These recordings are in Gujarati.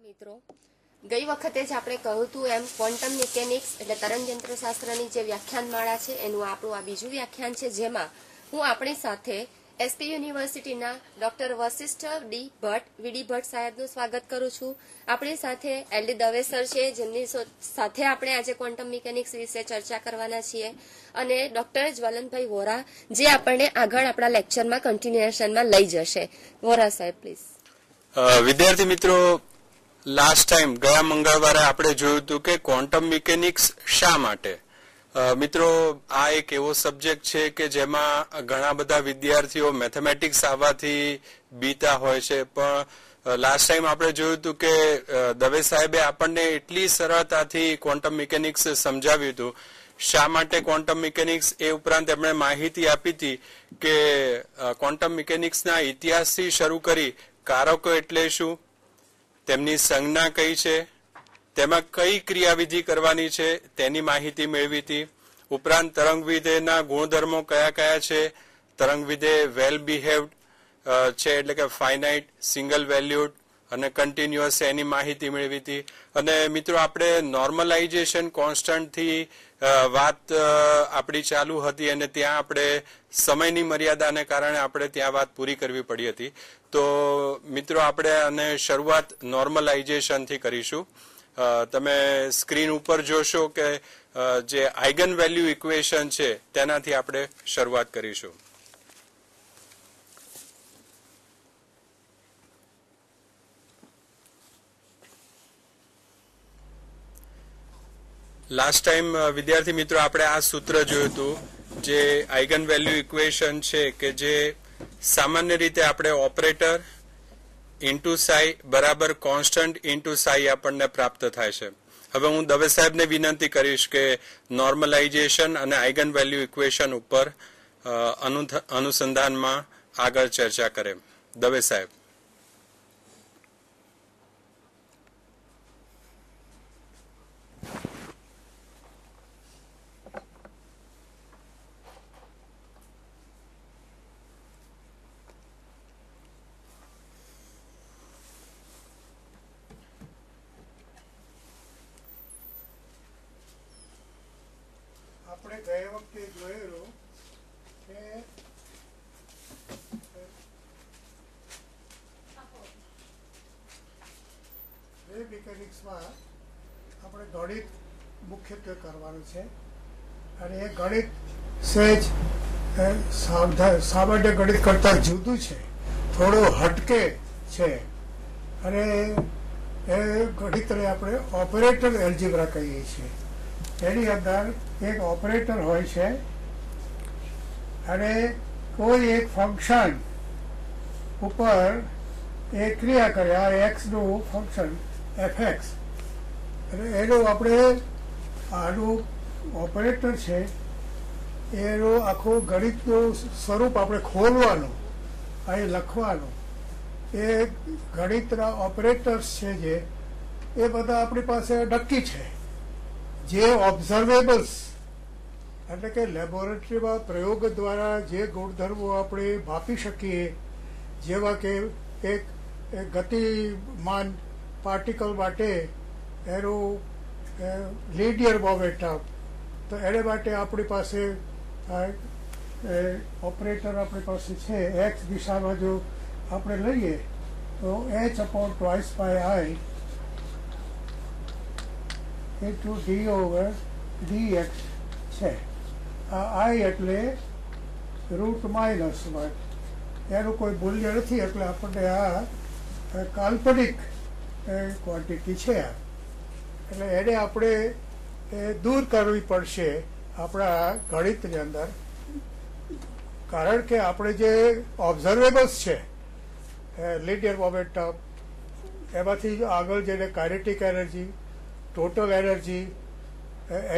મિત્રો, ગઈ વખતે જ આપણે કહ્યું હતું એમ ક્વોન્ટમ મિકેનિક્સ એટલે તરંગયંત્ર શાસ્ત્રની જે વ્યાખ્યાનમાળા છે, એનું આપણું આ બીજું વ્યાખ્યાન છે, જેમાં હું આપણી સાથે એસપી યુનિવર્સિટીના doctor Vashishth D Bhatt VD Bhatt સાહેબનું સ્વાગત કરું છું. આપણી સાથે એલડી દવે સર છે, જેમની સાથે આપણે આજે ક્વોન્ટમ મિકેનિક્સ વિશે ચર્ચા કરવાના છીએ. અને ડોક્ટર જ્વલનભાઈ વોરા, જે આપણને આગળ આપણા લેક્ચરમાં કન્ટિન્યુએશનમાં લઈ જશે. વોરા સાહેબ પ્લીઝ વિદ્યાર્થી મિત્રો લાસ્ટ ટાઈમ ગયા મંગળવારે આપણે જોયું હતું કે ક્વોન્ટમ મિકેનિક્સ શા માટે? મિત્રો, આ એક એવો સબ્જેક્ટ છે કે જેમાં ઘણા બધા વિદ્યાર્થીઓ મેથેમેટિક્સ આવવાથી બીતા હોય છે. પણ લાસ્ટ ટાઈમ આપણે જોયું હતું કે દવે સાહેબે આપણને એટલી સરળતાથી ક્વોન્ટમ મિકેનિક્સ સમજાવ્યું હતું. શા માટે ક્વોન્ટમ મિકેનિક્સ એ ઉપરાંત એમણે માહિતી આપી હતી કે ક્વોન્ટમ મિકેનિક્સના ઇતિહાસથી શરૂ કરી કારકો એટલે શું? તેમની સંજ્ઞા કઈ છે? તેમાં કઈ ક્રિયાવિધિ કરવાની છે? તેની માહિતી મેળવી હતી. ઉપરાંત તરંગ વિધેયના ગુણધર્મો કયા કયા છે? તરંગ વિધેય વેલ બિહેવ્ડ છે એટલે કે ફાઇનાઇટ સિંગલ વેલ્યુડ અને કન્ટિન્યુઅસ એની માહિતી મેળવી હતી. અને મિત્રો, આપણે નોર્મલાઇઝેશન કોન્સ્ટન્ટથી વાત આપણી ચાલુ હતી અને ત્યાં આપણે સમયની મર્યાદાને કારણે આપણે ત્યાં વાત પૂરી કરવી પડી હતી. તો, મિત્રો, આપણે અને શરૂઆત નોર્મલાઇઝેશનથી કરીશું. તમે સ્ક્રીન ઉપર જોશો કે જે આઇગન વેલ્યુ ઇક્વેશન છે, તેનાથી આપણે શરૂઆત કરીશું. લાસ્ટ ટાઈમ વિદ્યાર્થી મિત્રો, આપણે આ સૂત્ર જોયું હતું, જે આઇગન વેલ્યુ ઇક્વેશન છે કે જે સામાન્ય રીતે આપણે ઓપરેટર ઇન્ટુ સાઈ બરાબર કોન્સ્ટન્ટ ઇન્ટુ સાઈ આપણને પ્રાપ્ત થાય છે. હવે હું દવે સાહેબને વિનંતી કરીશ કે નોર્મલાઇઝેશન અને આઇગન વેલ્યુ ઇક્વેશન ઉપર અનુસંધાનમાં આગળ ચર્ચા કરે. દવે સાહેબ આપણે ગયા વખતે જોયેલું કે વેવ મિકેનિક્સમાં આપણે ગણિત મુખ્યત્વે કરવાનું છે. અને એ ગણિત સહેજ સામાન્ય ગણિત કરતાં જુદું છે. થોડું હટકે છે. અને એ ગણિતને આપણે ઓપરેટર એલ્જિબ્રા કહીએ છીએ. એની અંદર એક ઓપરેટર હોય છે. અને કોઈ એક ફંક્શન ઉપર એ ક્રિયા કર્યા એક્સનું ફંક્શન એફ એક્સ અને એનો આપણે આનું ઓપરેટર છે, એનો આખો ગણિતનું સ્વરૂપ આપણે ખોલવાનું, અહીં લખવાનું. એ ગણિતના ઓપરેટર્સ છે જે, એ બધા આપણી પાસે નક્કી છે. જે ઓબ્ઝર્વેબલ્સ એટલે કે લેબોરેટરીમાં પ્રયોગ દ્વારા જે ગુણધર્મો આપણે માપી શકીએ, જેવા કે એક ગતિમાન પાર્ટિકલ માટે એનું લીનિયર આપ તો એને માટે આપણી પાસે ઓપરેટર આપણી પાસે છે એક્સ દિશામાં જો આપણે લઈએ, તો H upon twice by I into D over D X છે. આ આઈ એટલે રૂટ માઇનસ વન એનું કોઈ મૂલ્ય નથી, એટલે આપણને આ કાલ્પનિક ક્વોન્ટિટી છે આ. એટલે એને આપણે દૂર કરવી પડશે આપણા ગણિતની અંદર. કારણ કે આપણે જે ઓબ્ઝર્વેબલ્સ છે લીનિયર મોમેન્ટમ એમાંથી આગળ જઈને kinetic energy total energy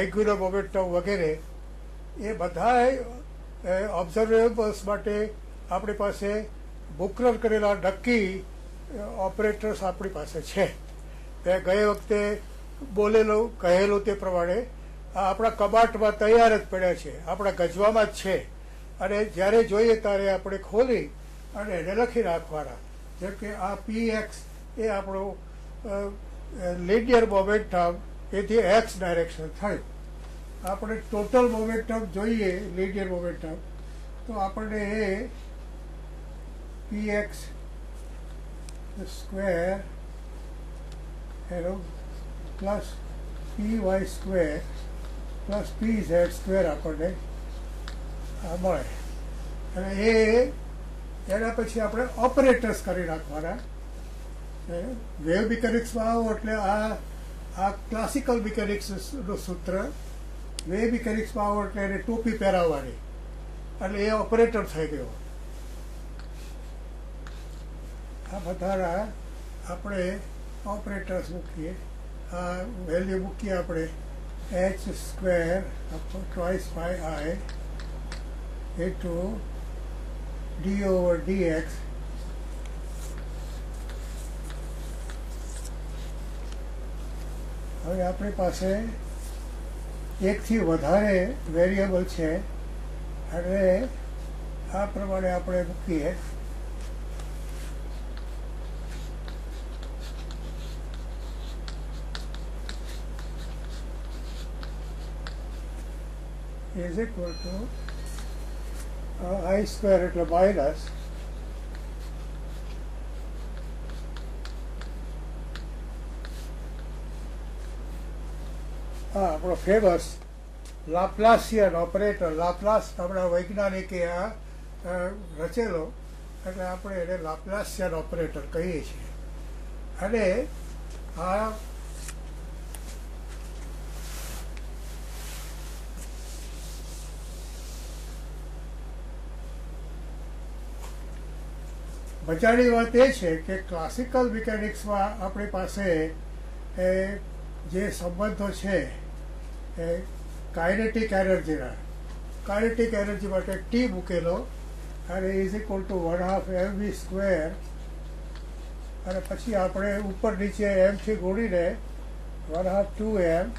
angular momentum વગેરે, એ બધા ઓબ્ઝર્વેબલ્સ માટે આપણી પાસે મુકરર કરેલા નક્કી ઓપરેટર્સ આપણી પાસે છે. તે ગયે વખતે બોલેલું, કહેલું તે પ્રમાણે આપણા કબાટમાં તૈયાર જ પડ્યા છે. આપણા ગજવામાં જ છે. અને જ્યારે જોઈએ ત્યારે આપણે ખોલી અને એને લખી નાખવાના. જેમ કે આ પી એક્સ એ આપણો લિનિયર મોમેન્ટમ એથી એક્સ ડાયરેક્શન થયું આપણે ટોટલ મોમેન્ટમ જોઈએ લિનિયર મોમેન્ટમ તો આપણને એ પી એક્સ સ્ક્વેર એનો plus P Y square plus P Z square આપણને મળે. અને એ, એના પછી આપણે ઓપરેટર્સ કરી નાખવાના. વેવ મિકેનિક્સમાં આવો એટલે આ આ ક્લાસિકલ મિકેનિક્સનું સૂત્ર વેવ મિકેનિક્સમાં આવો એટલે એને ટોપી પહેરાવવાની. એટલે એ ઓપરેટર થઈ ગયો. આ બધાના આપણે ઓપરેટર્સ મૂકીએ. આ વેલ્યુ મૂકીએ આપણે. H square twice by I into d over dx. હવે આપણી પાસે એકથી વધારે વેરિયેબલ છે. એટલે આ પ્રમાણે આપણે મૂકીએ. Is equal to uh, i square એટલે માઇનસ હા આપણો ફેમસ લાપ્લાસિયન ઓપરેટર લાપ્લાસ આપણા વૈજ્ઞાનિકે આ રચેલો. એટલે આપણે એને લાપ્લાસિયન ઓપરેટર કહીએ છીએ. અને આ મજાની વાત એ છે કે ક્લાસિકલ મિકેનિક્સમાં આપણી પાસે, એ જે સંબંધો છે, એ કાયનેટિક એનર્જીના કાયનેટિક એનર્જી માટે ટી મૂકેલો અને is equal to one half M V square અને પછી આપણે ઉપર નીચે એમથી ગોળીને one half two M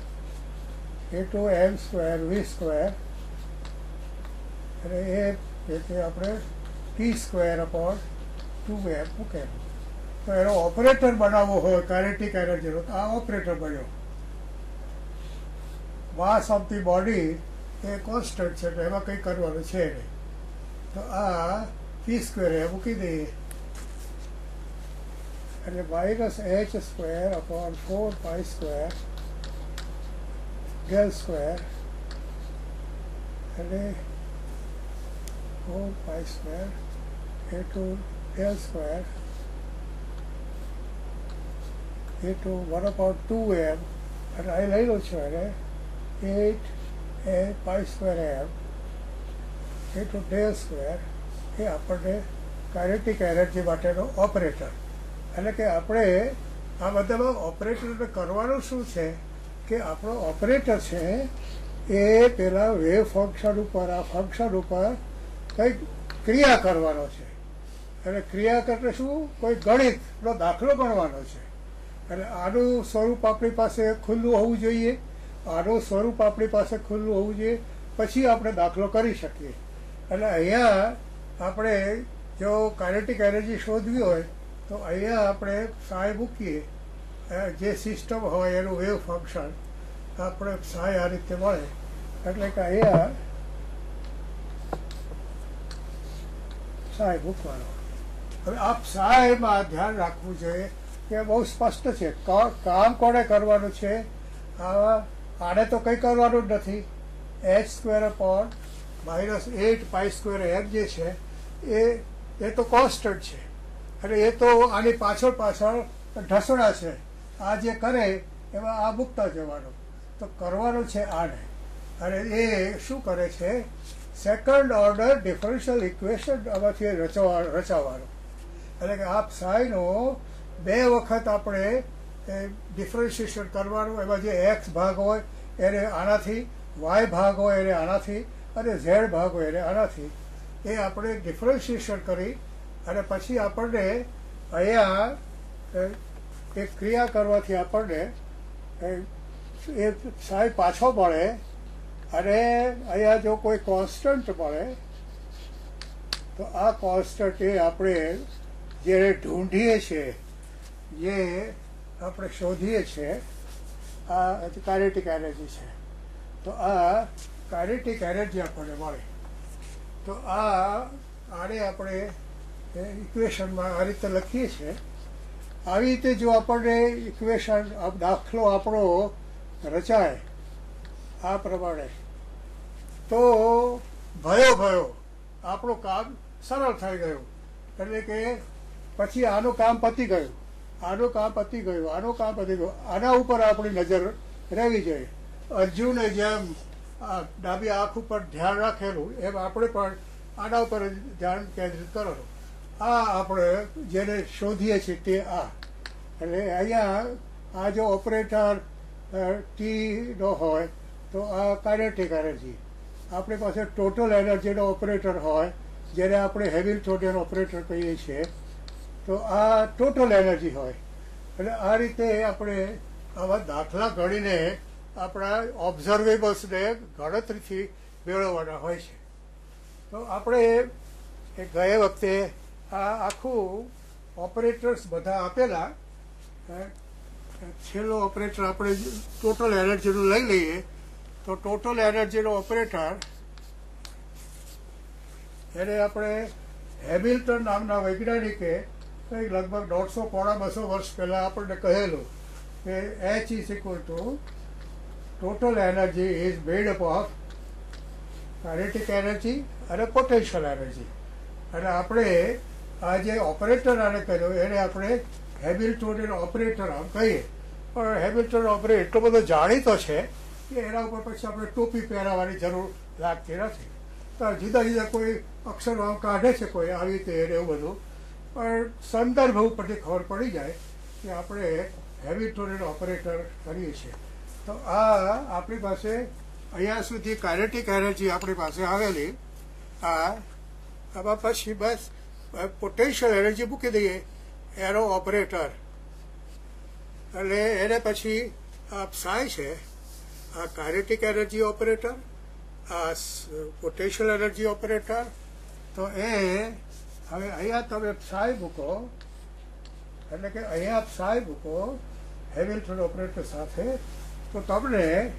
two M square V square અને એ આપણે ટી સ્ક્વેર અપોન ટુ શું મૂકેલું તો એનો ઓપરેટર બનાવવો હોય કાઇનેટિક એનર્જી તો આ ઓપરેટર બન્યો. માસ ઓફ ધી બોડી એ કોન્સ્ટન્ટ છે એટલે એમાં કંઈ કરવાનું છે નહીં. તો આ પી સ્ક્વેર મૂકી દઈએ. એટલે minus H square upon four pi square del square એટલે ફોર પાઈ સ્ક્વેર એ del square into 1 upon 2m અને અહીં લઈ લો છું એને 8 એ pi square M into del square એ આપણને કાઇનેટિક એનર્જી માટેનો ઓપરેટર એટલે કે આપણે આ બધામાં ઓપરેટરને કરવાનું શું છે? કે આપણો ઓપરેટર છે એ પેલા વેવ ફંક્શન ઉપર, આ ફંક્શન ઉપર કંઈક ક્રિયા કરવાનો છે. એટલે ક્રિયા એટલે શું? કોઈ ગણિતનો દાખલો ગણવાનો છે. એટલે આનું સ્વરૂપ આપણી પાસે ખુલ્લું હોવું જોઈએ. આનું સ્વરૂપ આપણી પાસે ખુલ્લું હોવું જોઈએ. પછી આપણે દાખલો કરી શકીએ. એટલે અહીંયા આપણે જો કાઇનેટિક એનર્જી શોધવી હોય, તો અહીંયા આપણે સાય મૂકીએ. જે સિસ્ટમ હોય, એનું વેવ ફંક્શન આપણે સાય આ રીતે મળે. એટલે કે અહીંયા સાય મૂકવાનો. હવે આપ સાયમાં ધ્યાન રાખવું જોઈએ કે બહુ સ્પષ્ટ છે. કામ કોણે કરવાનું છે? આને તો કંઈ કરવાનું જ નથી. H square upon minus eight pi square M જે છે, એ એ તો કોન્સ્ટન્ટ છે. અને એ તો આની પાછળ પાછળ ઢસડા છે. આ જે કરે, એમાં આ મૂકતા જવાનું. તો કરવાનું છે આને. અને એ શું કરે છે? સેકન્ડ ઓર્ડર ડિફરન્શિયલ ઇક્વેશન આમાંથી રચવા રચાવવાનું એટલે કે આ સાઈનો બે વખત આપણે ડિફરન્શિએશન કરવાનું, એમાં જે એક્સ ભાગ હોય એને આનાથી વાય ભાગ હોય એને આનાથી, અને ઝેડ ભાગ હોય એને આનાથી. એ આપણે ડિફરન્શિએશન કરી, અને પછી આપણને અહીંયા એક ક્રિયા કરવાથી આપણને, એ સાય પાછો મળે, અને અહીંયા જો કોઈ કોન્સ્ટન્ટ મળે, તો આ કોન્સ્ટન્ટ એ આપણે જે ઢૂંઢીએ છીએ જે આપણે શોધીએ છીએ આ કારેટિક એનર્જી છે. તો આ કારેટિક એનર્જી આપણને મળે. તો આ આને આપણે ઇક્વેશનમાં આ રીતે લખીએ છીએ આવી રીતે જો આપણને ઇક્વેશન દાખલો આપણો રચાય, આ પ્રમાણે, તો ભયો ભયો આપણું કામ સરળ થઈ ગયું. એટલે કે પછી આનું કામ પતી ગયું. આનું કામ પતી ગયું, આનું કામ પતી ગયું. આના ઉપર આપણી નજર રહેવી જોઈએ. અર્જુને જેમ ડાબી આંખ ઉપર ધ્યાન રાખેલું, એમ આપણે પણ આના ઉપર ધ્યાન કેન્દ્રિત કરવાનું. આ આપણે જેને શોધીએ છીએ તે આ. એટલે અહીંયા આ જો ઓપરેટર ટીનો હોય, તો આ કાઇનેટિક એનર્જી. આપણી પાસે ટોટલ એનર્જીનો ઓપરેટર હોય, જેને આપણે હેમિલ્ટોનિયન ઓપરેટર કહીએ છીએ. તો આ ટોટલ એનર્જી હોય. એટલે આ રીતે આપણે આવા દાખલા ગણીને આપણા ઓબ્ઝર્વેબલ્સને ગણતરીથી મેળવવાના હોય છે. તો આપણે ગયે વખતે આ આખું ઓપરેટર્સ બધા આપેલા છેલ્લો ઓપરેટર આપણે ટોટલ એનર્જીનું લઈ લઈએ, તો ટોટલ એનર્જીનો ઓપરેટર એને આપણે હેમિલ્ટન નામના વૈજ્ઞાનિકે કંઈક લગભગ દોઢસો, પોણા બસો વર્ષ પહેલાં આપણને કહેલું કે H is equal to total energy is made up of kinetic energy અને પોટેન્શિયલ એનર્જી અને આપણે આ જે ઓપરેટર આને કર્યો, એને આપણે હેમિલ્ટોનિયન ઓપરેટર આમ કહીએ. પણ હેમિલ્ટન ઓપરેટર એટલો બધો જાણીતો છે કે એના ઉપર પછી આપણે ટોપી પહેરાવવાની જરૂર લાગતી નથી. તો જુદા જુદા કોઈ અક્ષરો આમ કાઢે છે કોઈ આવી રીતે એને એવું બધું. પણ સંદર્ભ ઉપરથી ખબર પડી જાય કે આપણે હેવી ટોરેડ ઓપરેટર કરીએ છીએ. તો આ આપણી પાસે અહીંયા સુધી કાયરેટિક એનર્જી આપણી પાસે આવેલી. આ, આમાં પછી બસ પોટેન્શિયલ એનર્જી મૂકી દઈએ, એનો ઓપરેટર એટલે એને પછી આ સાય છે, આ કાયરેટિક એનર્જી ઓપરેટર આ પોટેન્શિયલ એનર્જી ઓપરેટર તો એ હવે અહીંયા તમે psi મૂકો. એટલે કે અહીંયા psi મૂકો, હેમિલ્ટન ઓપરેટર સાથે. તો તમને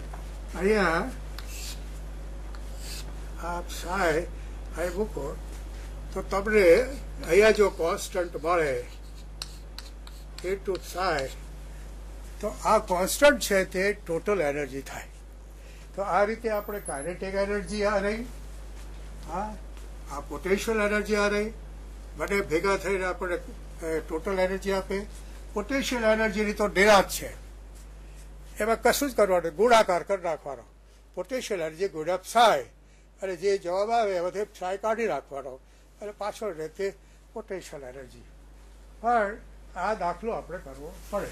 અહીંયા આ psi અહીં મૂકો. તો તમને અહીંયા જો કોન્સ્ટન્ટ મળે, એ ટુ psi તો આ કોન્સ્ટન્ટ છે તે ટોટલ એનર્જી થાય. તો આ રીતે આપણે કાઇનેટિક એનર્જી આ રહી. હા, આ પોટેન્શિયલ એનર્જી આ રહી. બંને ભેગા થઈને આપણે ટોટલ એનર્જી આપે. પોટેન્શિયલ એનર્જીની તો નિરાશ છે. એમાં કશું જ કરવાનું ગુણાકાર કરી નાખવાનો. પોટેન્શિયલ એનર્જી ગુણ્યા સાય અને જે જવાબ આવે એમાંથી સાય કાઢી નાખવાનો. અને પાછળ રહેતી પોટેન્શિયલ એનર્જી પણ આ દાખલો આપણે કરવો પડે.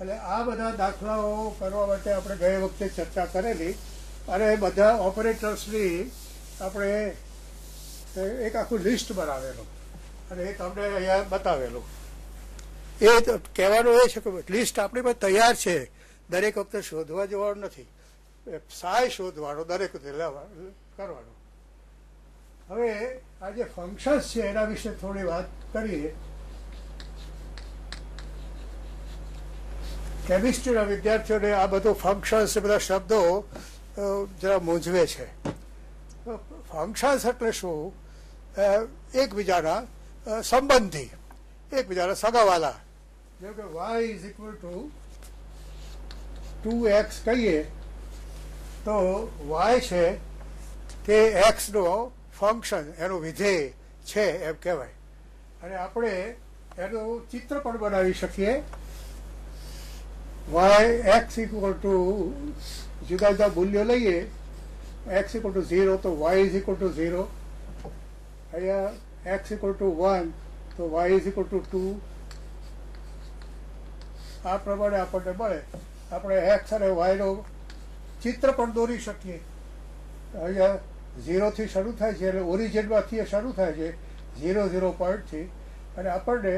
એટલે આ બધા દાખલાઓ કરવા માટે આપણે ગયે વખતે ચર્ચા કરેલી. અને બધા ઓપરેટર્સની આપણે એક આખું લિસ્ટ બનાવેલું. અને એ તમને અહીંયા બતાવેલું. એ કહેવાનું એ છે કે લિસ્ટ આપણી પાસે તૈયાર છે. દરેક વખતે શોધવા જવાનું નથી. સાય શોધવાનો, દરેક વખતે કરવાનો. હવે આ જે ફંક્શન્સ છે એના વિશે થોડી વાત કરીએ. કેમિસ્ટ્રીના વિદ્યાર્થીઓને આ બધું ફંક્શન્સ બધા શબ્દો જરા મૂંઝવે છે. ફંક્શન્સ એટલે શું? એકબીજાના સંબંધી. એકબીજાના સગાવાલા. જેમ કે y is equal to two x કહીએ, તો વાય છે તે એક્સનો ફંક્શન એનું વિધેય છે એમ કહેવાય. અને આપણે એનું ચિત્ર પણ બનાવી શકીએ. વાય એક્સ ઇક્વલ ટુ જુદા જુદા મૂલ્યો લઈએ એક્સ ઇક્વલ ટુ ઝીરો તો y is equal to zero અહીંયા એક્સ equal ટુ વન તો y is equal to two આ પ્રમાણે આપણને મળે. આપણે એક્સ અને વાયનો ચિત્ર પણ દોરી શકીએ. અહીંયા ઝીરોથી શરૂ થાય છે, એટલે ઓરિજિનમાંથી એ શરૂ થાય છે ઝીરો ઝીરો પોઈન્ટથી અને આપણને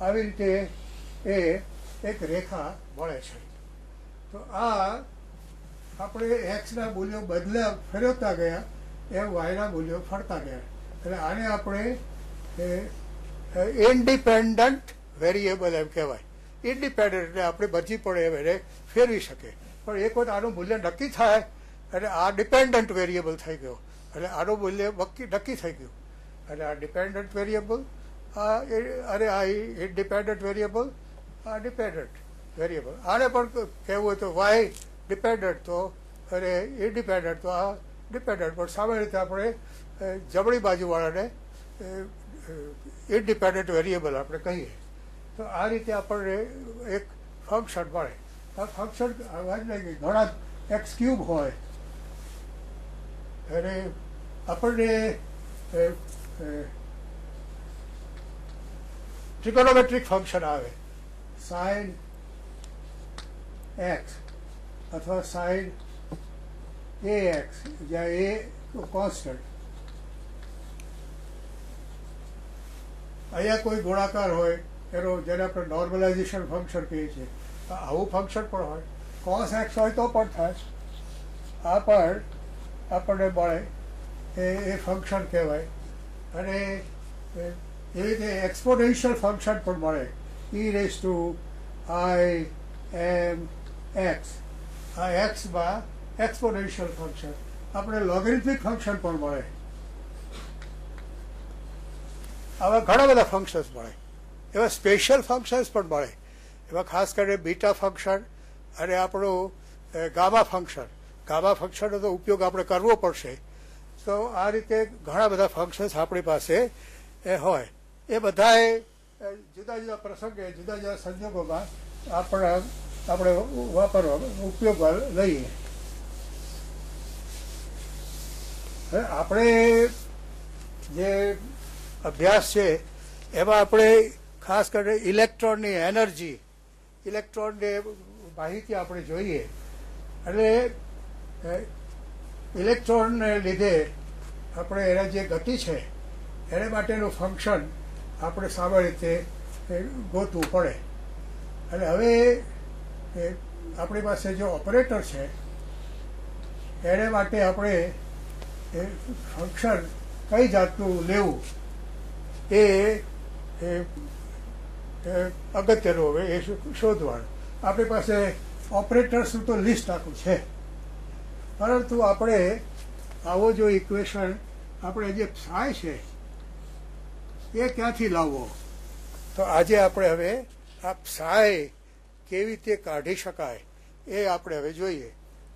આવી રીતે એ એક રેખા મળે છે. તો આ આપણે એક્સના મૂલ્યો બદલ્યા ફેરવતા ગયા એમ વાયના મૂલ્યો ફરતા ગયા. એટલે આને આપણે ઇન્ડિપેન્ડન્ટ વેરિયેબલ એમ કહેવાય. ઇન્ડિપેન્ડન્ટ એટલે આપણે મરજી પડે એમ એને ફેરવી શકે પણ એક વખત આનું મૂલ્ય નક્કી થાય, એટલે આ ડિપેન્ડન્ટ વેરિયેબલ થઈ ગયો. એટલે આનું મૂલ્ય નક્કી થઈ ગયું. એટલે આ ડિપેન્ડન્ટ વેરિયેબલ આ અરે આ ઇન્ડિપેન્ડન્ટ વેરિયેબલ આ ડિપેન્ડન્ટ વેરિયેબલ આને પણ કહેવું હોય તો વાય ડિપેન્ડન્ટ તો અરે ઇન્ડિપેન્ડન્ટ તો આ ડિપેન્ડન્ટ પણ સામાન્ય રીતે આપણે જમણી બાજુવાળાને ઇન્ડિપેન્ડન્ટ વેરિયેબલ આપણે કહીએ. તો આ રીતે આપણને એક ફંક્શન મળે. આ ફંક્શન ઘણા એક્સ ક્યુબ હોય. અને આપણને ટ્રિકોનોમેટ્રિક ફંક્શન આવે. સાઇન એક્સ અથવા સાઇન એ એક્સ જ્યાં એ કોન્સ્ટન્ટ અહીંયા કોઈ ગોળાકાર હોય, એનો જેને આપણે નોર્મલાઇઝેશન ફંક્શન કહીએ છીએ, તો આવું ફંક્શન પણ હોય. કોસ એક્સ હોય તો પણ થાય. આ પણ આપણને મળે. એ એ ફંક્શન કહેવાય. અને એવી રીતે એક્સપોનેન્શિયલ ફંક્શન પણ મળે. E raise to i m x આ એક્સમાં એક્સપોનેન્શિયલ ફંક્શન આપણે લોગરિથમિક ફંક્શન પણ મળે. આવા ઘણા બધા ફંક્શન્સ મળે. એવા સ્પેશિયલ ફંક્શન્સ પણ મળે. એમાં ખાસ કરીને બીટા ફંક્શન અને આપણું ગામા ફંક્શન ગામા ફંક્શનનો તો ઉપયોગ આપણે કરવો પડશે. તો આ રીતે ઘણા બધા ફંક્શન્સ આપણી પાસે એ હોય. એ બધાએ જુદા જુદા પ્રસંગે, જુદા જુદા સંજોગોમાં આપણે આપણે વાપરવા, ઉપયોગમાં લઈએ. આપણે જે અભ્યાસ છે, એમાં આપણે ખાસ કરીને ઇલેક્ટ્રોનની એનર્જી ઇલેક્ટ્રોનની માહિતી આપણે જોઈએ. એટલે ઇલેક્ટ્રોનને લીધે આપણે એના જે ગતિ છે, એને માટેનું ફંક્શન આપણે સામાન્ય રીતે ગોતવું પડે. અને હવે આપણી પાસે જે ઓપરેટર છે, એને માટે આપણે ફંક્શન કઈ જાતનું લેવું? એ અગત્યનું હવે એ શોધવાનું આપણી પાસે ઓપરેટર્સનું તો લિસ્ટ આખું છે. પરંતુ આપણે આવો જો ઇક્વેશન આપણે જે થાય છે, એ ક્યાંથી લાવવો? તો આજે આપણે હવે આ સાય કેવી રીતે કાઢી શકાય એ આપણે હવે જોઈએ.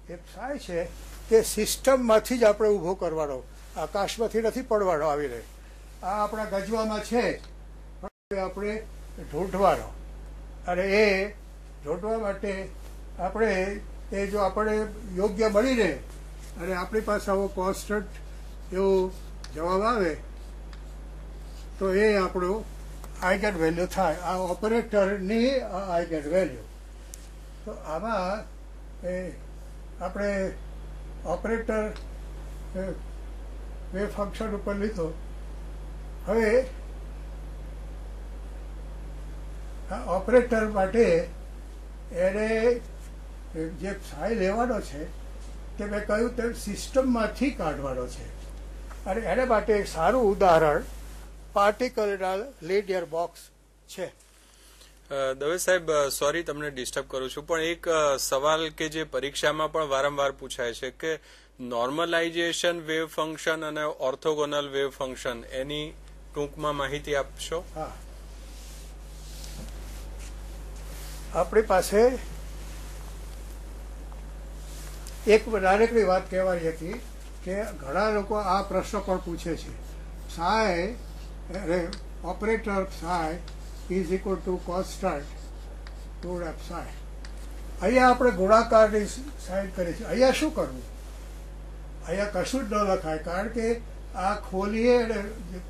એ સાય છે તે સિસ્ટમમાંથી જ આપણે ઊભો કરવાનો. આકાશમાંથી નથી પડવાનો આવીને આ આપણા ગજવામાં છે. પણ આપણે ઢૂંઢવાનો અને એ ઢૂંઢવા માટે આપણે એ જો આપણે યોગ્ય મળીને અને આપણી પાસે આવો કોન્સ્ટન્ટ એવો જવાબ આવે, તો એ આપણું આઈગન વેલ્યુ થાય. આ ઓપરેટરની આઈગન વેલ્યુ. તો આમાં એ આપણે ઓપરેટર બે ફંક્શન ઉપર લીધો. હવે ઓપરેટર માટે એને જે ફાઇલ લેવાનો છે, તે મેં કહ્યું તેમ સિસ્ટમમાંથી કાઢવાનો છે. અને એને માટે એક સારું ઉદાહરણ પાર્ટિકલના લેડિયર બોક્સ છે. દવે સાહેબ સોરી તમને ડિસ્ટર્બ કરું છું, પણ એક સવાલ કે જે પરીક્ષામાં પણ વારંવાર પૂછાય છે કે નોર્મલાઇઝેશન વેવ ફંક્શન અને ઓર્થોગોનલ વેવ ફંક્શન એની ટૂંકમાં માહિતી આપશો હા આપણી પાસે એક નાનકડી વાત કહેવાની હતી કે ઘણા લોકો આ પ્રશ્ન પણ પૂછે છે સાય અરે operator psi is equal to constant to f psi અહીંયા આપણે ગુણાકારની સાઈન કરી છે અહીંયા શું કરવું અહીંયા કશું જ ન લખાય કારણ કે આ ખોલીએ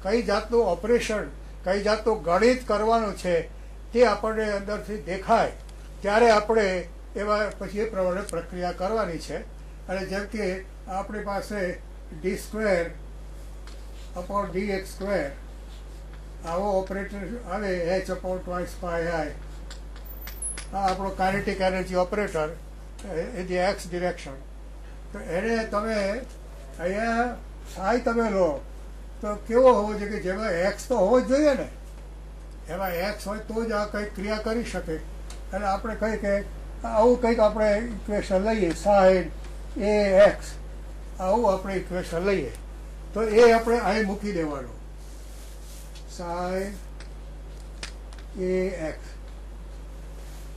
કઈ જાતનું ઓપરેશન કઈ જાતનું ગણિત કરવાનું છે, તે આપણને અંદરથી દેખાય. ત્યારે આપણે એવા પછી એ પ્રમાણે પ્રક્રિયા કરવાની છે. અને જેમ કે આપણી પાસે d square upon d x square આવો ઓપરેટર આવે h upon twice pi i આ આપણો kinetic energy operator in the x direction તો એને તમે અહીંયા સાઈ તમે લો. તો કેવો હોવો જોઈએ કે જેમાં એક્સ તો હોવો જ જોઈએ ને? એમાં એક્સ હોય તો જ આ કંઈક ક્રિયા કરી શકે. અને આપણે કહીએ કે આવું કંઈક આપણે ઇક્વેશન લઈએ, સાઈન, એ એક્સ આવું આપણે ઇક્વેશન લઈએ. તો એ આપણે અહીં મૂકી દેવાનું. સાઈન, એ એક્સ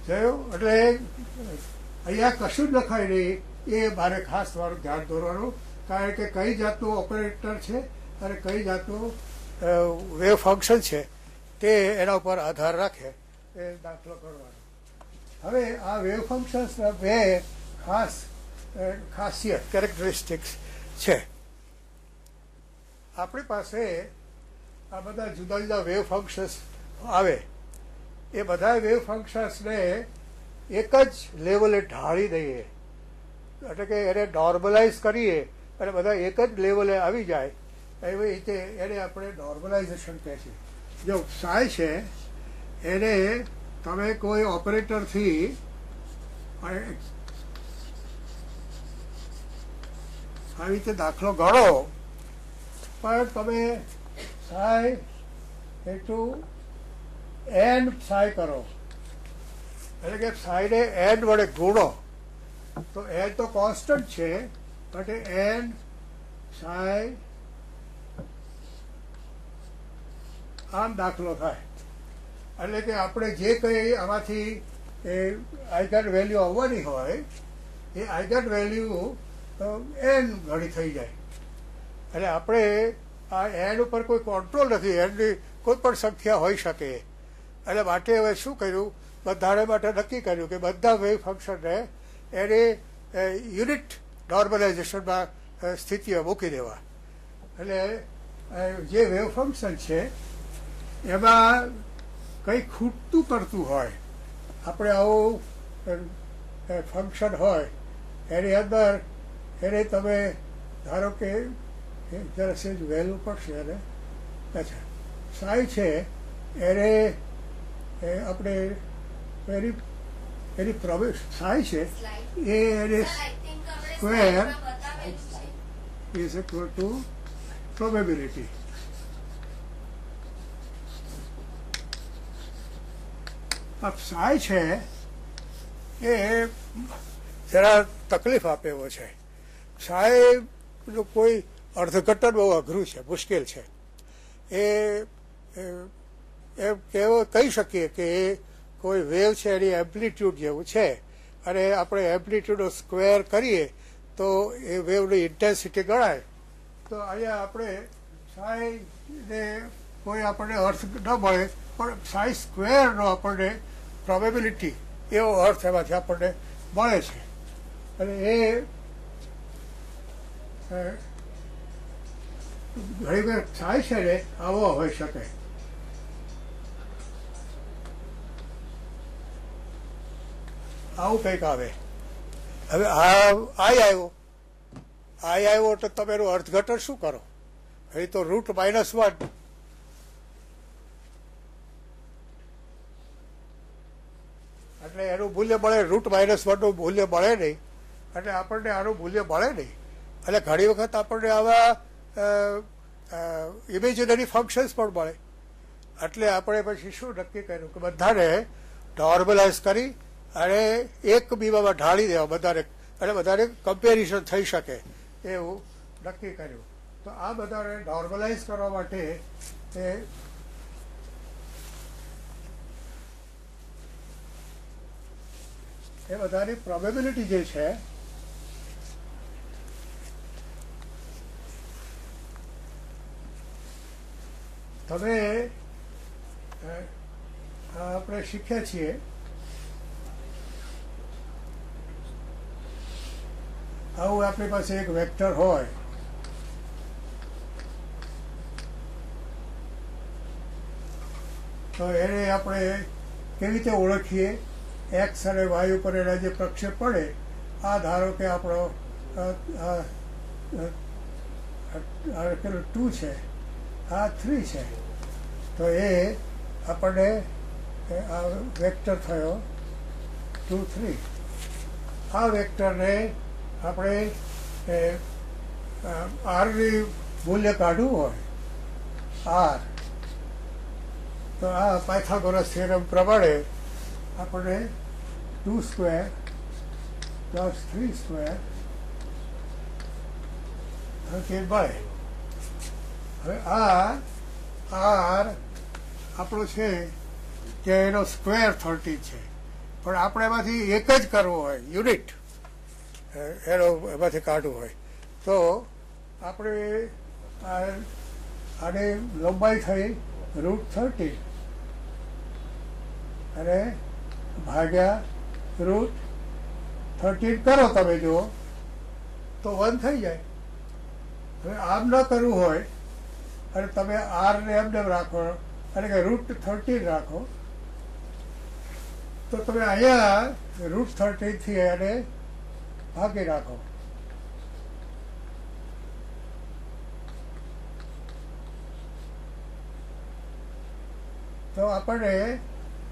જોયું એટલે અહીંયા કશું જ લખાય નહીં. એ મારે ખાસ તમારું ધ્યાન દોરવાનું. કારણ કે કઈ જાતનું ઓપરેટર છે અને કઈ જાતનું વેવ ફંક્શન છે, તે એના ઉપર આધાર રાખે એ દાખલો કરવાનો. હવે આ વેવ ફંક્શન્સના બે ખાસ ખાસિયત કેરેક્ટરિસ્ટિક્સ છે. આપણી પાસે આ બધા જુદા જુદા વેવ ફંક્શન્સ આવે. એ બધા વેવ ફંક્શન્સને એક જ લેવલે ઢાળી દઈએ. એટલે કે એને નોર્મલાઇઝ કરીએ. અને બધા એક જ લેવલે આવી જાય, એવી રીતે એને આપણે નોર્મલાઇઝેશન કહે છે. જો સાય છે, એને તમે કોઈ ઓપરેટરથી આવી રીતે દાખલો ગણો, પણ તમે સાય એટલું એન સાય કરો. એટલે કે સાયને એન વડે ગુણો, તો એન તો કોન્સ્ટન્ટ છે બટ એન સાય આમ દાખલો થાય. એટલે કે આપણે જે કંઈ આમાંથી એ આઈગન વેલ્યુ આવવાની હોય, એ આઈગન વેલ્યુ એન ઘણી થઈ જાય. એટલે આપણે આ એન ઉપર કોઈ કંટ્રોલ નથી એનની કોઈ પણ સંખ્યા હોઈ શકે. એટલે માટે હવે શું કર્યું? બધાને માટે નક્કી કર્યું કે બધા વેવ ફંક્શનને એને યુનિટ નોર્મલાઇઝેશનમાં સ્થિતિઓ મૂકી દેવા. એટલે જે વેવ ફંક્શન છે એમાં કંઈ ખૂટતું પડતું હોય આપણે આવું ફંક્શન હોય એની અંદર એને તમે ધારો કે જરા સેજ વહેલું પડશે એને અચ્છા સાય છે એને એ આપણે એની એની પ્રોબે સાય છે એ એને square is equal to probability આ સાય છે એ જરા તકલીફ આપે એવો છે સાહેબ કોઈ અર્ધઘટન બહુ અઘરું છે મુશ્કેલ છે એ- એમ કહેવો કહી શકીએ કે એ કોઈ વેવ છે એની એમ્પ્લિટ્યુડ જેવું છે અને આપણે એમ્પ્લિટ્યુડનો સ્ક્વેર કરીએ તો એ વેવની ઇન્ટેન્સિટી ગણાય. તો અહીંયા આપણે સાઈને કોઈ આપણને અર્થ ન મળે, પણ સાઈ સ્ક્વેરનો આપણને પ્રોબેબિલિટી એવો અર્થ એમાંથી આપણને મળે છે. અને એ ઘણી વાર થાય છે ને, આવો હોઈ શકે. આવું કંઈક આવે. હવે આ આઈ આવ્યો. આઈ આવ્યો તો તમે એનું અર્થઘટન શું કરો? એ તો રૂટ માઇનસ વન એટલે એનું મૂલ્ય મળે રૂટ માઇનસ વનનું મૂલ્ય મળે નહીં. એટલે આપણને આનું મૂલ્ય મળે નહીં. એટલે ઘણી વખત આપણને આવા ઇમેજિનરી ફંક્શન્સ પણ મળે. એટલે આપણે પછી શું નક્કી કર્યું? કે બધાને નોર્મલાઇઝ કરી અને એક બીમામાં ઢાળી દેવા બધાને અને બધાને કમ્પેરિઝન થઈ શકે એવું નક્કી કર્યું. તો આ બધાને નોર્મલાઇઝ કરવા માટે એ એ બધાની પ્રોબેબિલિટી જે છે, તમે આપણે શીખ્યા છીએ આવું આપણી પાસે એક વેક્ટર હોય. તો એને આપણે કેવી રીતે ઓળખીએ? એક્સ અને વાય ઉપર એના જે પ્રક્ષેપ પડે, આ ધારો કે આપણો પેલું ટુ છે, આ થ્રી છે. તો એ આપણને આ વેક્ટર થયો ટુ થ્રી આ વેક્ટરને આપણે આરની મૂલ્ય કાઢવું હોય, આર, તો આ પાયથાગોરસ થિયરમ પ્રમાણે આપણે two square plus three square thirteen by. હવે આ આર આપણો છે કે એનો સ્ક્વેર થર્ટી છે. પણ આપણે એમાંથી એક જ કરવો હોય, યુનિટ. એનો એમાંથી કાઢવું હોય. તો આપણે આની લંબાઈ થઈ રૂટ થર્ટી. અને ભાગ્યા રૂટ થર્ટીન કરો તમે જુઓ, તો વન થઈ જાય. હવે આમ ન કરવું હોય, અને તમે આરને એમને રાખો અને કે રૂટ થર્ટીન રાખો. તો તમે અહીંયા રૂટ થર્ટીનથી એને ભાગી રાખો તો આપણને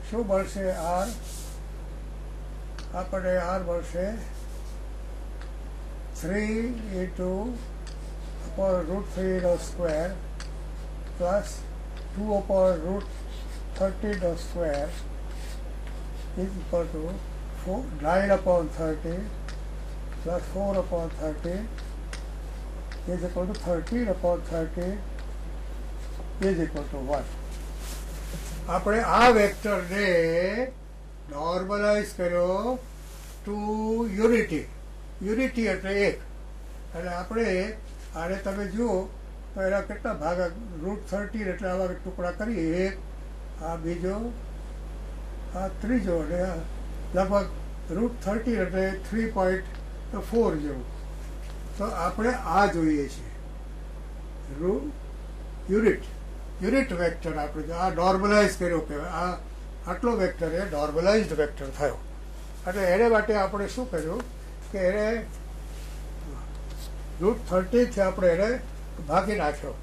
શું મળશે આર આપણને આર મળશે three into upon root 3 the square plus 2 upon root 30 the square is equal to 4, 9 upon 30 plus 4 upon 30 is equal to 13 upon 30 is equal to 1. આપણે આ વેક્ટરને નોર્મલાઇઝ કર્યો ટુ યુનિટી યુનિટી એટલે એક. અને આપણે આને તમે જુઓ, તો એના કેટલા ભાગ રૂટ થર્ટી એટલે આવા ટુકડા કરીએ. એક, આ બીજો, આ ત્રીજો અને લગભગ રૂટ થર્ટી એટલે થ્રી પોઈન્ટ ફોર જેવું. તો આપણે આ જોઈએ છીએ. રૂ યુનિટ યુનિટ વેક્ટર આપણે આ નોર્મલાઇઝ કર્યો કહેવાય. આ આટલો વેક્ટર એ નોર્મલાઇઝડ વેક્ટર થયો. એટલે એને માટે આપણે શું કર્યું કે એને રૂટ થર્ટીથી આપણે એને ભાગી નાખ્યો.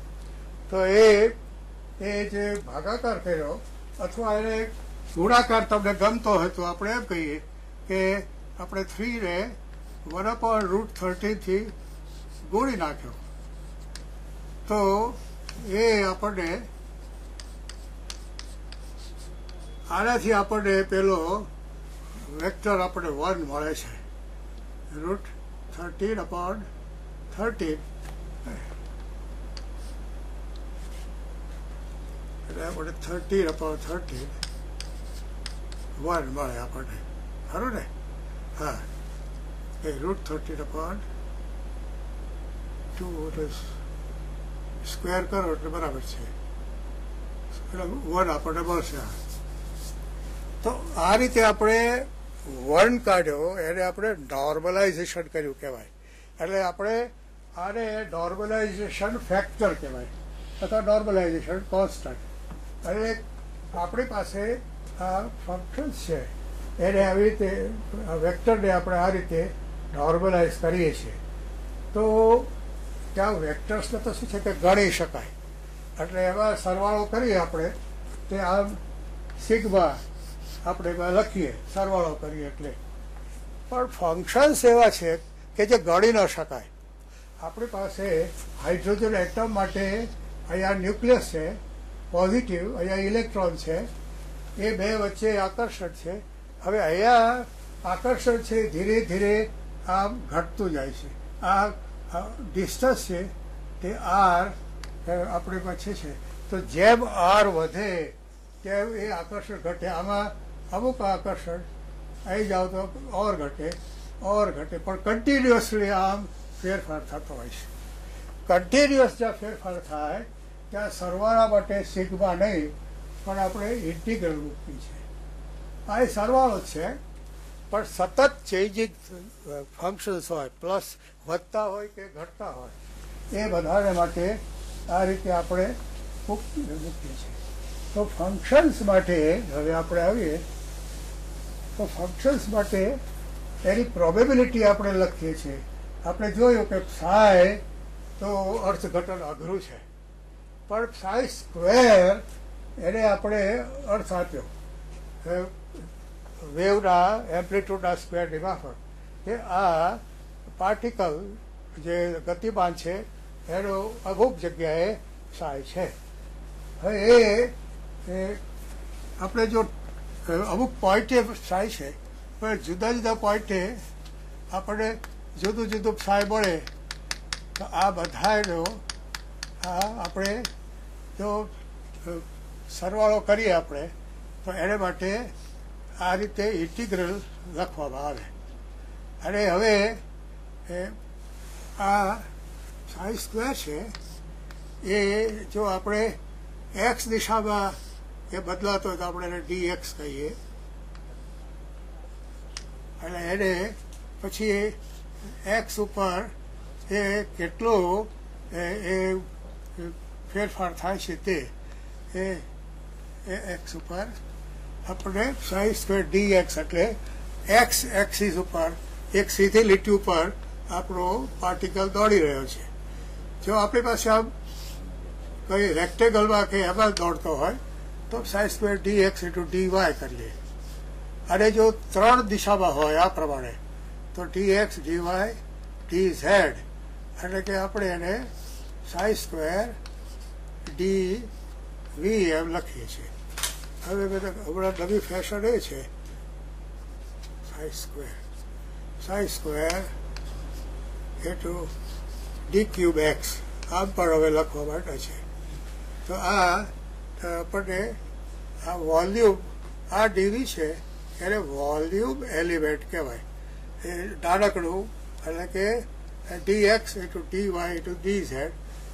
તો એ એ જે ભાગાકાર કર્યો, અથવા એને ગુણાકાર તમને ગમતો હોય તો આપણે એમ કહીએ કે આપણે થ્રીને વન અપોન રૂટ થર્ટીથી ગોળી નાખ્યો. તો એ આપણને આનાથી આપણને પેલો વેક્ટર આપણને વન મળે છે. રૂટ થર્ટીન અપોન થર્ટીન એટલે આપણે થર્ટીન અપોન થર્ટીન વન મળે આપણને. ખરું ને? હા. એ રૂટ થર્ટીન upon ટુ એટલે સ્ક્વેર કરો એટલે બરાબર છે. એટલે વન આપણને મળશે તો આ રીતે આપણે વન કાઢ્યો, એને આપણે નોર્મલાઇઝેશન કર્યું કહેવાય. એટલે આપણે આને નોર્મલાઇઝેશન ફેક્ટર કહેવાય, અથવા નોર્મલાઇઝેશન કોન્સ્ટન્ટ અને આપણી પાસે આ ફંક્શન્સ છે. એને આવી રીતે વેક્ટરને આપણે આ રીતે નોર્મલાઇઝ કરીએ છીએ. તો ત્યાં વેક્ટર્સને તો શું છે કે ગણી શકાય. એટલે એમાં સરવાળો કરીએ આપણે તે આમ સિગ્મા આપણે એમાં લખીએ, સરવાળો કરીએ એટલે. પણ ફંક્શન્સ એવા છે કે જે ગણી ન શકાય. આપણી પાસે હાઇડ્રોજન એટમ માટે અહીંયા ન્યુક્લિયસ છે પોઝિટિવ અહીંયા ઇલેક્ટ્રોન છે. એ બે વચ્ચે આકર્ષણ છે. હવે અહીંયા આકર્ષણ છે ધીરે ધીરે આમ ઘટતું જાય છે. આ ડિસ્ટન્સ છે તે આર આપણી પછી છે. તો જેમ આર વધે, તેમ એ આકર્ષણ ઘટે. આમાં અમુક આકર્ષણ આવી જાઓ તો ઓર ઘટે ઓર ઘટે. પણ કન્ટિન્યુઅસલી આમ ફેરફાર થતો હોય છે. કન્ટિન્યુઅસ જ્યાં ફેરફાર થાય, ત્યાં સરવાળા માટે સિગ્મા નહીં, પણ આપણે ઇન્ટિગ્રલ મૂકવી છે. આ એ સરવાળો છે, પણ સતત ચેન્જિંગ ફંક્શન્સ હોય પ્લસ વધતા હોય કે ઘટતા હોય, એ બધાને માટે આ રીતે આપણે મૂકીએ છીએ. તો ફંક્શન્સ માટે, હવે આપણે આવીએ, તો ફંક્શન્સ માટે એની પ્રોબેબિલિટી આપણે લખીએ છીએ. આપણે જોયું કે સાય તો અર્થઘટન અઘરું છે. પણ સાય સ્ક્વેર એને આપણે અર્થ આપ્યો. વેવના એમ્પ્લિટ્યુડના સ્ક્વેરની માફક. કે આ પાર્ટિકલ જે ગતિમાન છે, એનો અમુક જગ્યાએ સાય છે. હવે એ આપણે જો અમુક પોઈન્ટે થાય છે, પણ જુદા જુદા પોઈન્ટે આપણને જુદું જુદું સાય મળે, તો આ બધાનો, આ આપણે જો સરવાળો કરીએ આપણે, તો એને માટે આ રીતે ઇન્ટિગ્રલ લખવામાં આવે. અને હવે આ સાઈ સ્ક્વેર છે, એ જો આપણે એક્સ દિશામાં એ બદલાતો હોય તો આપણે એને ડી એક્સ કહીએ. અને એને પછી એક્સ ઉપર એ કેટલો, એ એ ફેરફાર થાય છે તે, એ એક્સ ઉપર. આપણે સાઈ સ્ક્વેર ડી એક્સ એટલે એક્સ એક્સિસ ઉપર એક સીધી લીટી ઉપર આપણો પાર્ટિકલ દોડી રહ્યો છે. જો આપણી પાસે આમ કઈ રેક્ટેગલમાં કે એમાં દોડતો હોય, તો psi square d x into d y કરીએ અને જો ત્રણ દિશામાં હોય આ પ્રમાણે, તો d x d y d z એટલે કે આપણે એને સાઈ સ્ક્વેર ડી વી એમ લખીએ છીએ. હવે બધા હમણાં નવી ફેશન એ છે. Psi square. Psi square into d cube x આમ પણ હવે લખવા માટે છે. તો આ આપણને આ વોલ્યુમ, આ ડીવી છે, એને વોલ્યુમ એલિમેન્ટ કહેવાય. એ નાનકડું, એટલે કે d x into d y into d z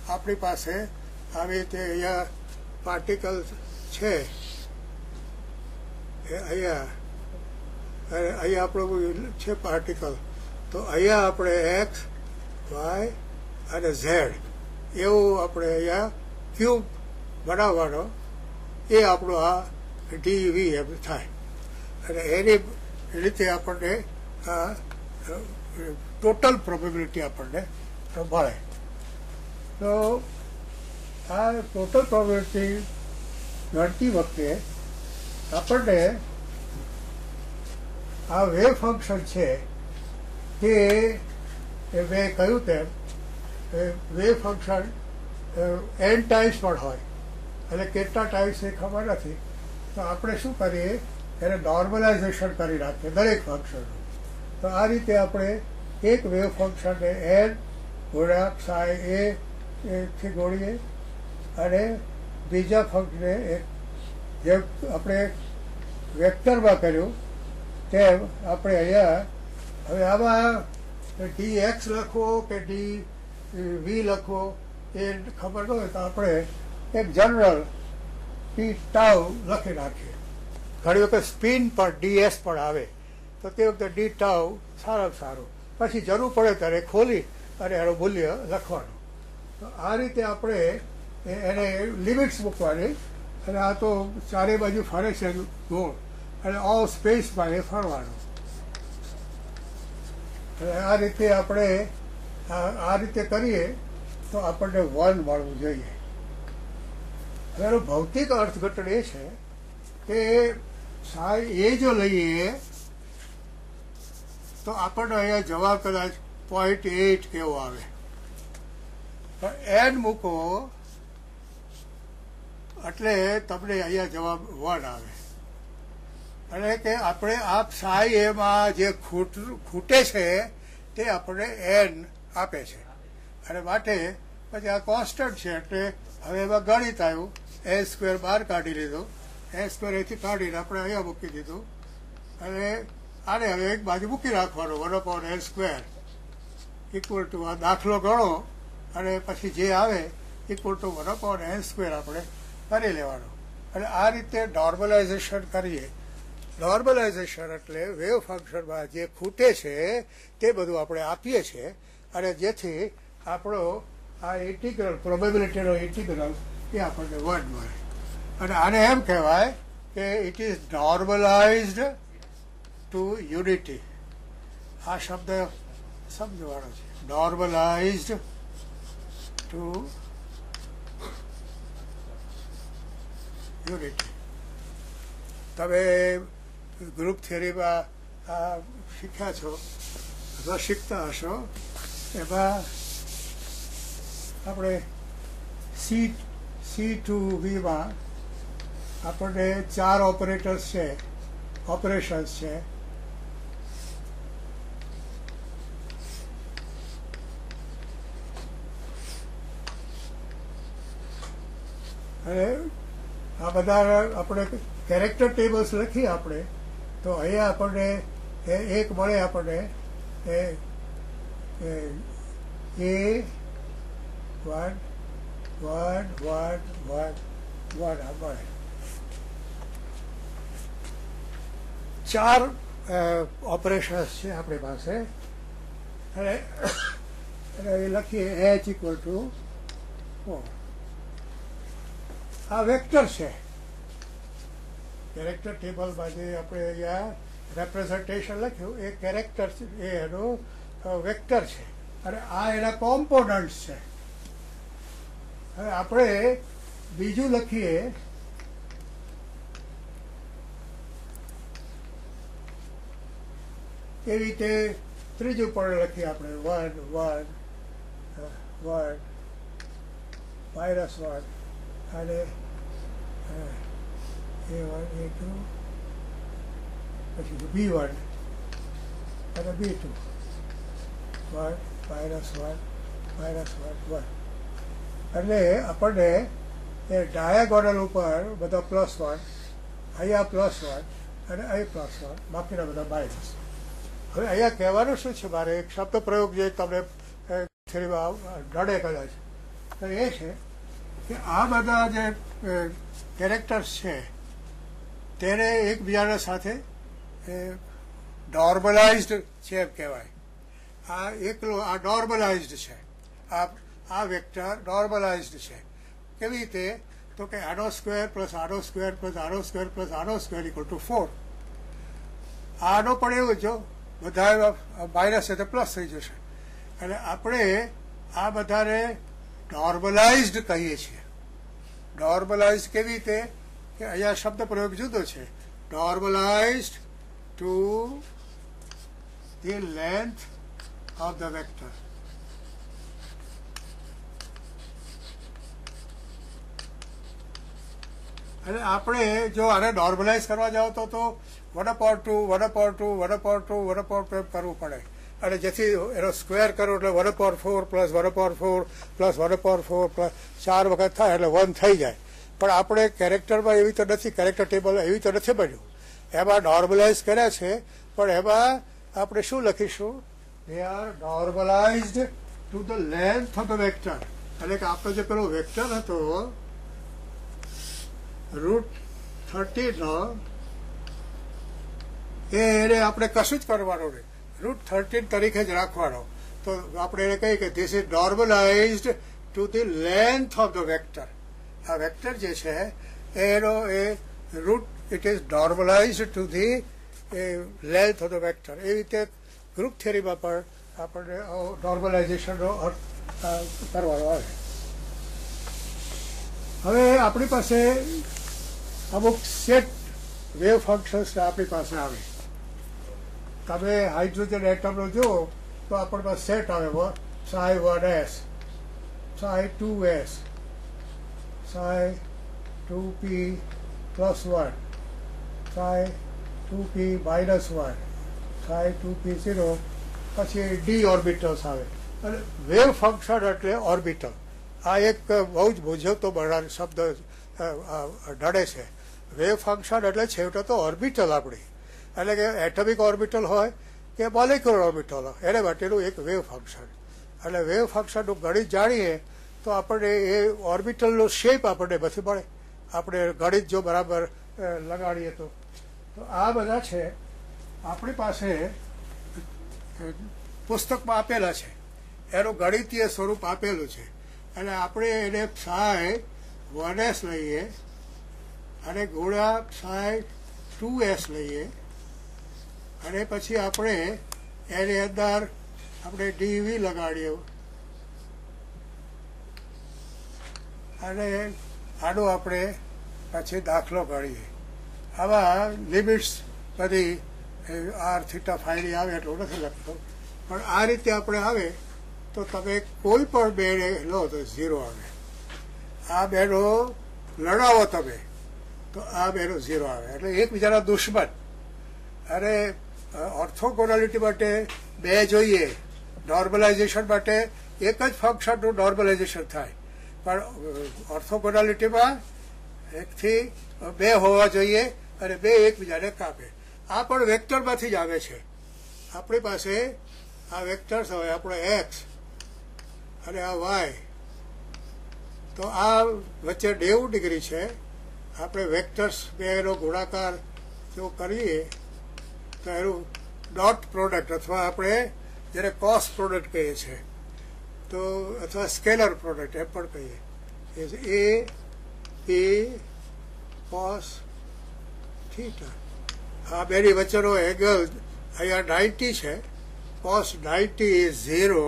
આપણી પાસે આવી રીતે અહીંયા પાર્ટિકલ છે. એ અહીંયા અને અહીંયા આપણું છે પાર્ટિકલ તો અહીંયા આપણે એક્સ વાય અને ઝેડ એવું આપણે અહીંયા ક્યુબ બનાવવાનો. એ આપણો આ ડીવી એમ થાય. અને એની રીતે આપણને આ ટોટલ પ્રોબેબિલિટી આપણને મળે. તો આ ટોટલ પ્રોબેબિલિટી ગણતી વખતે આપણને આ વેવ ફંક્શન છે તે મેં કહ્યું તેમ વેવ ફંક્શન એન ટાઈમ્સ પણ હોય. એટલે કેટલા ટાઈમ્સ એ ખબર નથી. તો આપણે શું કરીએ? એને નોર્મલાઇઝેશન કરી નાખીએ દરેક ફંક્શનનું તો આ રીતે આપણે એક વેવ ફંક્શનને એન ગુણ્યા સાય એ થી ગોળીએ અને બીજા ફંક્શને એક જેમ આપણે વેક્ટરમાં કર્યું તેમ આપણે અહીંયા, હવે આમાં ડી એક્સ લખવો કે ડી વી લખવો એ ખબર ન હોય તો આપણે એક જનરલ ટી ટાવ લખી નાખીએ. ઘણી વખત સ્પિન પણ ડીએસ પણ આવે. તો તે વખતે ડી ટાવ સારામાં સારું. પછી જરૂર પડે ત્યારે ખોલી અને એનું મૂલ્ય લખવાનું. તો આ રીતે આપણે એને લિમિટ્સ મૂકવાની. અને આ તો ચારે બાજુ ફરે છે ગોળ. અને ઓફ સ્પેસમાં એ ફરવાનું. આ રીતે આપણે, આ રીતે કરીએ તો આપણને વન મળવું જોઈએ. હવે એનું ભૌતિક અર્થઘટન એ છે કે એ જો લઈએ, તો આપણને અહીંયા જવાબ કદાચ પોઈન્ટ એટ કેવો આવે. પણ એન મૂકો, એટલે તમને અહીંયા જવાબ વન આવે. એટલે કે આપણે આ સાઈ એમાં જે ખૂટે છે, તે આપણે એન આપે છે. અને માટે પછી આ કોન્સ્ટન્ટ છે, એટલે હવે એમાં ગણિત આવ્યું. એ સ્ક્વેર બહાર કાઢી લીધો. એ સ્ક્વેર એથી કાઢીને આપણે અહીંયા મૂકી દીધું. અને આને હવે એક બાજુ મૂકી રાખવાનો, one upon l square. Equal to આ દાખલો ગણો, અને પછી જે આવે equal to one upon l square આપણે કરી લેવાનો. અને આ રીતે નોર્મલાઇઝેશન કરીએ. નોર્મલાઇઝેશન એટલે વેવ ફંક્શનમાં જે ખૂટે છે, તે બધું આપણે આપીએ છીએ. અને જેથી આપણો આ ઇન્ટિગ્રલ પ્રોબેબિલિટીનો ઇન્ટિગ્રલ એ આપણને વર્ડ મળે. અને આને એમ કહેવાય કે it is normalized to unity આ શબ્દ સમજવાનો છે. નોર્મલાઇઝડ ટુ યુનિટી તમે ગ્રુપ થિયરીમાં આ શીખ્યા છો, અથવા શીખતા હશો, એમાં આપણે સી સી ટુ વીમાં આપણને ચાર ઓપરેટર્સ છે, ઓપરેશન્સ છે. અને આ બધા આપણે કેરેક્ટર ટેબલ્સ લખી આપણે. તો અહીંયા આપણને એક મળે આપણને, A one one one one one મળે. ચાર ઓપરેશન્સ છે આપણી પાસે. અને એ લખીએ એચ ઇક્વલ ટુ આ વેક્ટર છે. કેરેક્ટર ટેબલમાં જે આપણે અહીંયા રેપ્રેઝન્ટેશન લખ્યું. એ કેરેક્ટર એ એનું વેક્ટર છે. અને આ એના કોમ્પોનન્ટ્સ છે. હવે આપણે બીજું લખીએ. એવી રીતે ત્રીજું પણ લખીએ આપણે. One one one minus one અને એ વન એ ટુ પછી બી વન અને બી ટુ વન વાયરસ વન વાયરસ વન વન એટલે આપણને એ ડાયાગોનલ ઉપર બધા પ્લસ વર્ડ અહીંયા પ્લસ વર્ડ અને અહીં પ્લસ વન બાકીના બધા માઇનસ હવે અહીંયા કહેવાનું શું છે? મારે એક શબ્દ પ્રયોગ જે તમને ડડે નડે કદાચ. તો એ છે કે આ બધા જે કેરેક્ટર્સ છે તેને એકબીજાના સાથે નોર્મલાઇઝડ છે એમ કહેવાય. આ એકલો, આ નોર્મલાઇઝડ છે. આ આ વેક્ટર નોર્મલાઇઝડ છે. કેવી રીતે? તો કે આનો સ્ક્વેર પ્લસ આનો સ્ક્વેર પ્લસ આનો સ્ક્વેર પ્લસ આનો સ્ક્વેર ઇક્વલ ટુ ફોર આનો પણ એવું જ બધા માઇનસ છે તો પ્લસ થઈ જશે. અને આપણે આ બધાને નોર્મલાઇઝડ કહીએ છીએ. નોર્મલાઇઝ કેવી રીતે? કે અહીંયા શબ્દ પ્રયોગ જુદો છે. Normalized to the length of the vector અને આપણે જો આને નોર્મલાઇઝ કરવા જાઓ તો તો one upon two one upon two one upon two one upon two કરવું પડે. અને જેથી એનો સ્ક્વેર કરો એટલે one upon four plus one upon four plus one upon four plus ચાર વખત થાય એટલે વન થઈ જાય. પણ આપણે કેરેક્ટરમાં એવી તો નથી, કેરેક્ટર ટેબલ એવી તો નથી બન્યું. એમાં નોર્મલાઇઝ કર્યા છે, પણ એમાં આપણે શું લખીશું? They are normalized to the length of the vector એટલે કે આપણો જે પેલો વેક્ટર હતો રૂટ થર્ટીનો એને આપણે કશું જ કરવાનું નહીં. રૂટ થર્ટીન તરીકે જ રાખવાનો. તો આપણે એને કહીએ કે this is normalized to the length of the vector આ વેક્ટર જે છે, એનો એ root it is normalized to the length of the vector એ રીતે ગ્રુપ થિયરીમાં પણ આપણને નોર્મલાઇઝેશનનો અર્થ કરવાનો આવે. હવે આપણી પાસે અમુક સેટ વેવ ફંક્શન્સ આપણી પાસે આવે. તમે હાઇડ્રોજન એટમનો જુઓ, તો આપણ પાસે સેટ આવે psi one s psi two s plus one psi two p minus one psi two p zero પછી ડી ઓર્બિટલ્સ આવે. અને વેવ ફંક્શન એટલે ઓર્બિટલ આ એક બહુ જ મૂંઝવતો બરાબર શબ્દ નડે છે. વેવ ફંક્શન એટલે છેવટે તો ઓર્બિટલ આપણી. એટલે કે એટમિક ઓર્બિટલ હોય કે મોલેક્યુલર ઓર્બિટલ હોય. એને માટેનું એક વેવ ફંક્શન એટલે વેવ ફંક્શનનું ગણિત જાણીએ તો આપણને એ ઓર્બિટલનો શેપ આપણને પછી મળે. આપણે ગણિત જો બરાબર લગાડીએ તો. તો આ બધા છે, આપણી પાસે પુસ્તકમાં આપેલા છે. એનું ગણિતીય સ્વરૂપ આપેલું છે. અને આપણે એને સાય વન એસ લઈએ, અને ગોળા સાય ટુ એસ લઈએ, અને પછી આપણે એની અંદર આપણે ડીવી લગાડીએ. અને આનો આપણે પછી દાખલો ગણીએ આવા લિમિટ્સ બધી આર થીટા ફાઈની આવે એટલું નથી લખતો. પણ આ રીતે આપણે આવે તો તમે કોઈ પણ બેને લો તો ઝીરો આવે. આ બેનો લડાવો તમે, તો આ બેનો ઝીરો આવે. એટલે એકબીજાના દુશ્મન. અરે ઓર્થોગોનાલિટી માટે બે જોઈએ. નોર્મલાઇઝેશન માટે એક જ ફંક્શનનું નોર્મલાઇઝેશન થાય. પણ ઓર્થોગોનાલિટીમાં એકથી બે હોવા જોઈએ અને બે એકબીજાને કાપે. આ પણ વેક્ટરમાંથી જ આવે છે. આપણી પાસે આ વેક્ટર્સ હોય, આપણો એક્સ અને આ વાય. તો આ વચ્ચે નેવું ડિગ્રી છે. આપણે વેક્ટર્સ બે એનો ગુણાકાર જો કરીએ, તો એનું ડોટ પ્રોડક્ટ અથવા આપણે જેને કોસ્ટ પ્રોડક્ટ કહીએ છીએ. તો અથવા સ્કેલર પ્રોડક્ટ એમ પણ કહીએ. એ એ કોસ થીટા આ બેની વચ્ચેનો એંગલ અહીંયા નાઇન્ટી છે. કોસ નાઇન્ટી ઇઝ ઝીરો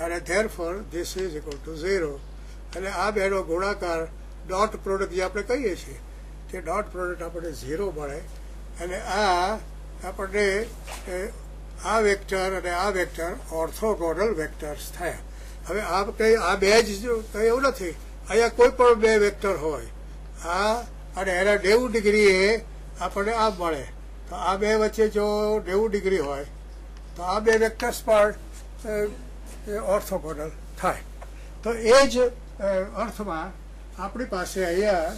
અને therefore this is equal to zero અને આ બેનો ગુણાકાર ડોટ પ્રોડક્ટ જે આપણે કહીએ છીએ તે ડોટ પ્રોડક્ટ આપણને ઝીરો મળે. અને આ આપણને એ, આ વેક્ટર અને આ વેક્ટર ઓર્થોગોનલ વેક્ટર્સ થયા. હવે આ કઈ આ બે જ કંઈ એવું નથી. અહીંયા કોઈ પણ બે વેક્ટર હોય. આ અને એના નેવું ડિગ્રીએ આપણને આ મળે. તો આ બે વચ્ચે જો નેવું ડિગ્રી હોય, તો આ બે વેક્ટર્સ પણ ઓર્થોગોનલ થાય. તો એ જ અર્થમાં આપણી પાસે અહીંયા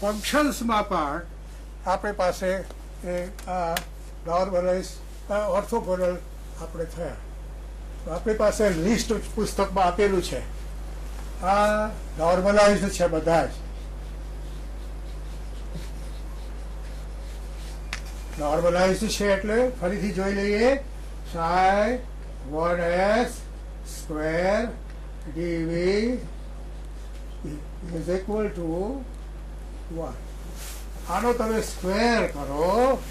ફંક્શન્સમાં પણ આપણી પાસે આ નોર્મલાઇઝ ઓર્થોગોનલ આપણે થયા. તો આપણી પાસે લિસ્ટ પુસ્તકમાં આપેલું છે. આ નોર્મલાઇઝ છે બધા જ. નોર્મલાઇઝ છે એટલે ફરીથી જોઈ લઈએ. Psi one s square d v is equal to one આનો તમે સ્ક્વેર કરો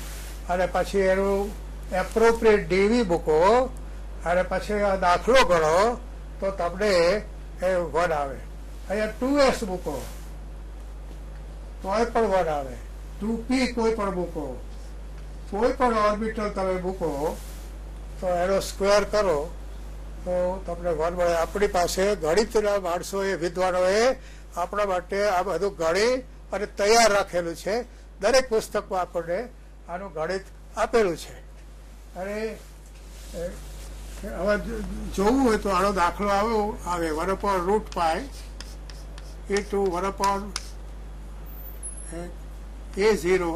અને પછી એનું એપ્રોપ્રિએટ ડીવી મૂકો, અને પછી આ દાખલો ગણો તો તમને એ વન આવે. અહીંયા ટુ એસ મૂકો. તોય પણ વન આવે. ટુ પી કોઈ પણ મૂકો. કોઈ પણ ઓર્બિટલ તમે મૂકો, તો એનો સ્ક્વેર કરો, તો તમને વન મળે. આપણી પાસે ગણિતના માણસોએ, વિદ્વાનોએ આપણા માટે આ બધું ગણી અને તૈયાર રાખેલું છે. દરેક પુસ્તકમાં આપણને આનું ગણિત આપેલું છે. અને હવે જોવું હોય તો આનો દાખલો આવ્યો આવે one root pi a two one upon a zero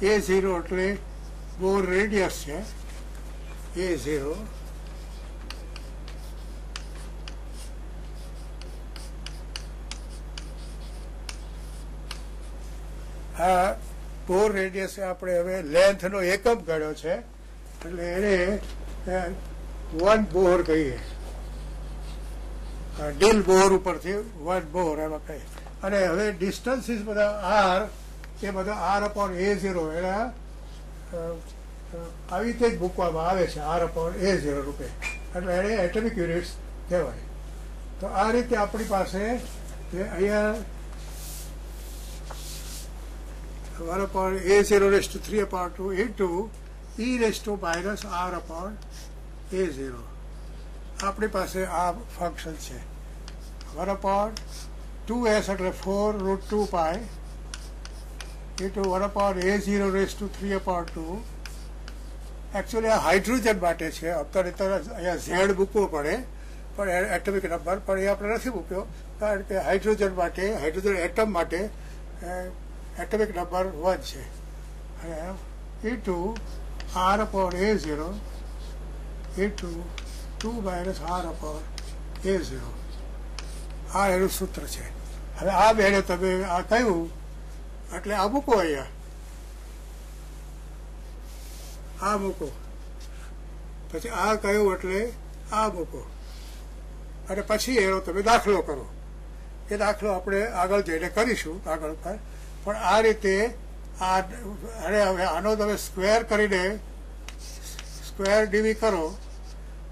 a zero એટલે બોર રેડિયસ છે, એ ઝીરો આ બોર રેડિયસ આપણે હવે લેન્થનો એકમ ગણ્યો છે. એટલે એને વન બોર કહીએ. ડીલ બોર ઉપરથી વન બોર એમાં કહીએ અને હવે ડિસ્ટન્સીસ બધા આર એ બધા આર અપોન એ ઝીરો એના આવી રીતે જ મૂકવામાં આવે છે આર અપોન એ ઝીરો રૂપે. એટલે એને એટમિક યુનિટ્સ કહેવાય. તો આ રીતે આપણી પાસે અહીંયા one upon a zero raised to three upon two into e raised to minus r upon a zero. આપણી પાસે આ ફંક્શન છે. વન અપોન ટુ એસ એટલે four root two pi into one upon a zero raise to three upon two actually આ હાઇડ્રોજન માટે છે. અત્યારે તો અહીંયા ઝેડ મૂકવો પડે, પણ એટમિક નંબર પણ એ આપણે નથી મૂક્યો, કારણ કે હાઇડ્રોજન માટે હાઇડ્રોજન એટમ માટે એટમિક નંબર વન છે. અને into r upon a zero into two r a zero આ એનું સૂત્ર છે. હવે આ બેને તમે આ કહ્યું, એટલે આ મૂકો અહીંયા. આ મૂકો. પછી આ કહ્યું એટલે આ મૂકો. અને પછી એનો તમે દાખલો કરો. એ દાખલો આપણે આગળ જઈને કરીશું આગળ પણ આ રીતે આ અરે હવે આનો તમે સ્ક્વેર કરીને સ્ક્વેર ડીવી કરો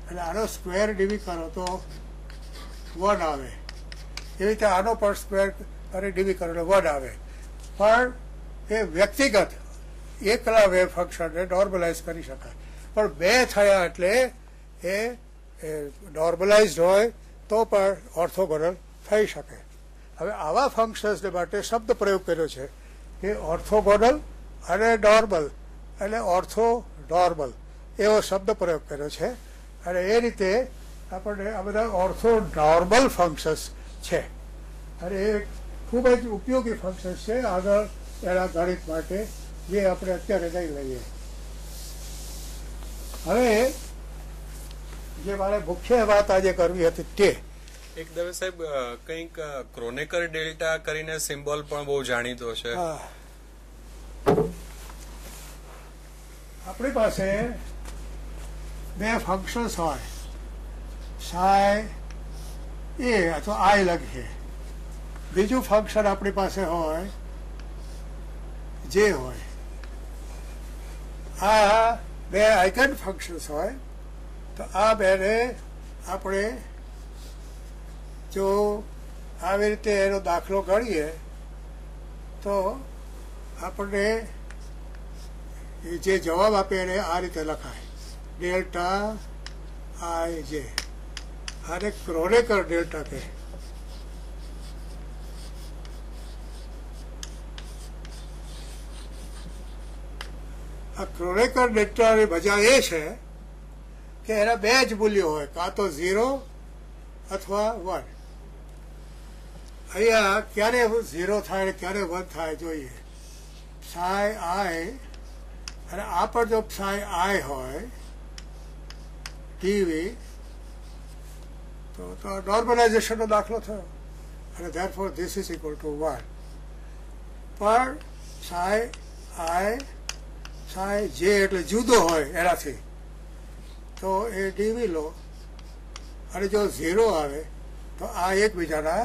એટલે આનો સ્ક્વેર ડીવી કરો તો વન આવે. એવી રીતે આનો પણ સ્ક્વેર કરી ડીવી કરો એટલે વન આવે. પણ એ વ્યક્તિગત એકલા વેવ ફંક્શનને નોર્મલાઇઝ કરી શકાય. પણ બે થયા એટલે એ નોર્મલાઇઝ હોય તો પણ ઓર્થોગોનલ થઈ શકે. હવે આવા ફંક્શન્સને માટે શબ્દ પ્રયોગ કર્યો છે. કે ઓર્થોગોનલ અને નોર્મલ એટલે ઓર્થો નોર્મલ એવો શબ્દ પ્રયોગ કર્યો છે. અને એ રીતે આપણને આ બધા ઓર્થો નોર્મલ ફંક્શન્સ છે. અને એ ખૂબ જ ઉપયોગી ફંક્શન છે. આગળ એના ગણિત માટે જે આપણે અત્યારે નહીં લઈએ. હવે જે મારે મુખ્ય વાત આજે કરવી હતી તે એક દવે સાહેબ કંઈક ક્રોનેકર ડેલ્ટા કરીને સિમ્બોલ પણ બહુ જાણીતો છે. આપણી પાસે બે ફંક્શન્સ હોય. સાય એ અથવા આઈ લખીએ. બીજું ફંક્શન આપણી પાસે હોય જે હોય. આ બે આઇકન ફંક્શન્સ હોય, તો આ બેને આપણે જો આવી રીતે એનો દાખલો ગણીએ તો આપણને જે જવાબ આપે એને આ રીતે લખાય. ડેલ્ટા આઈ જે. આને ક્રોનેકર ડેલ્ટા કહે. આ ક્રોનેકર ડેલ્ટાની મજા એ છે કે એના બે જ મૂલ્યો હોય, કાં તો ઝીરો અથવા વન. અહીંયા ક્યારે ઝીરો થાય ક્યારે વન થાય જોઈએ. સાય આય અને આ પણ જો સાય આય હોય ટીવી તો તો નોર્મલાઇઝેશનનો દાખલો થયો. અને therefore this is equal to one પણ સાય આય સાય જે એટલે જુદો હોય એનાથી. તો એ ડીવી લો. અને જો ઝીરો આવે, તો આ એકબીજાના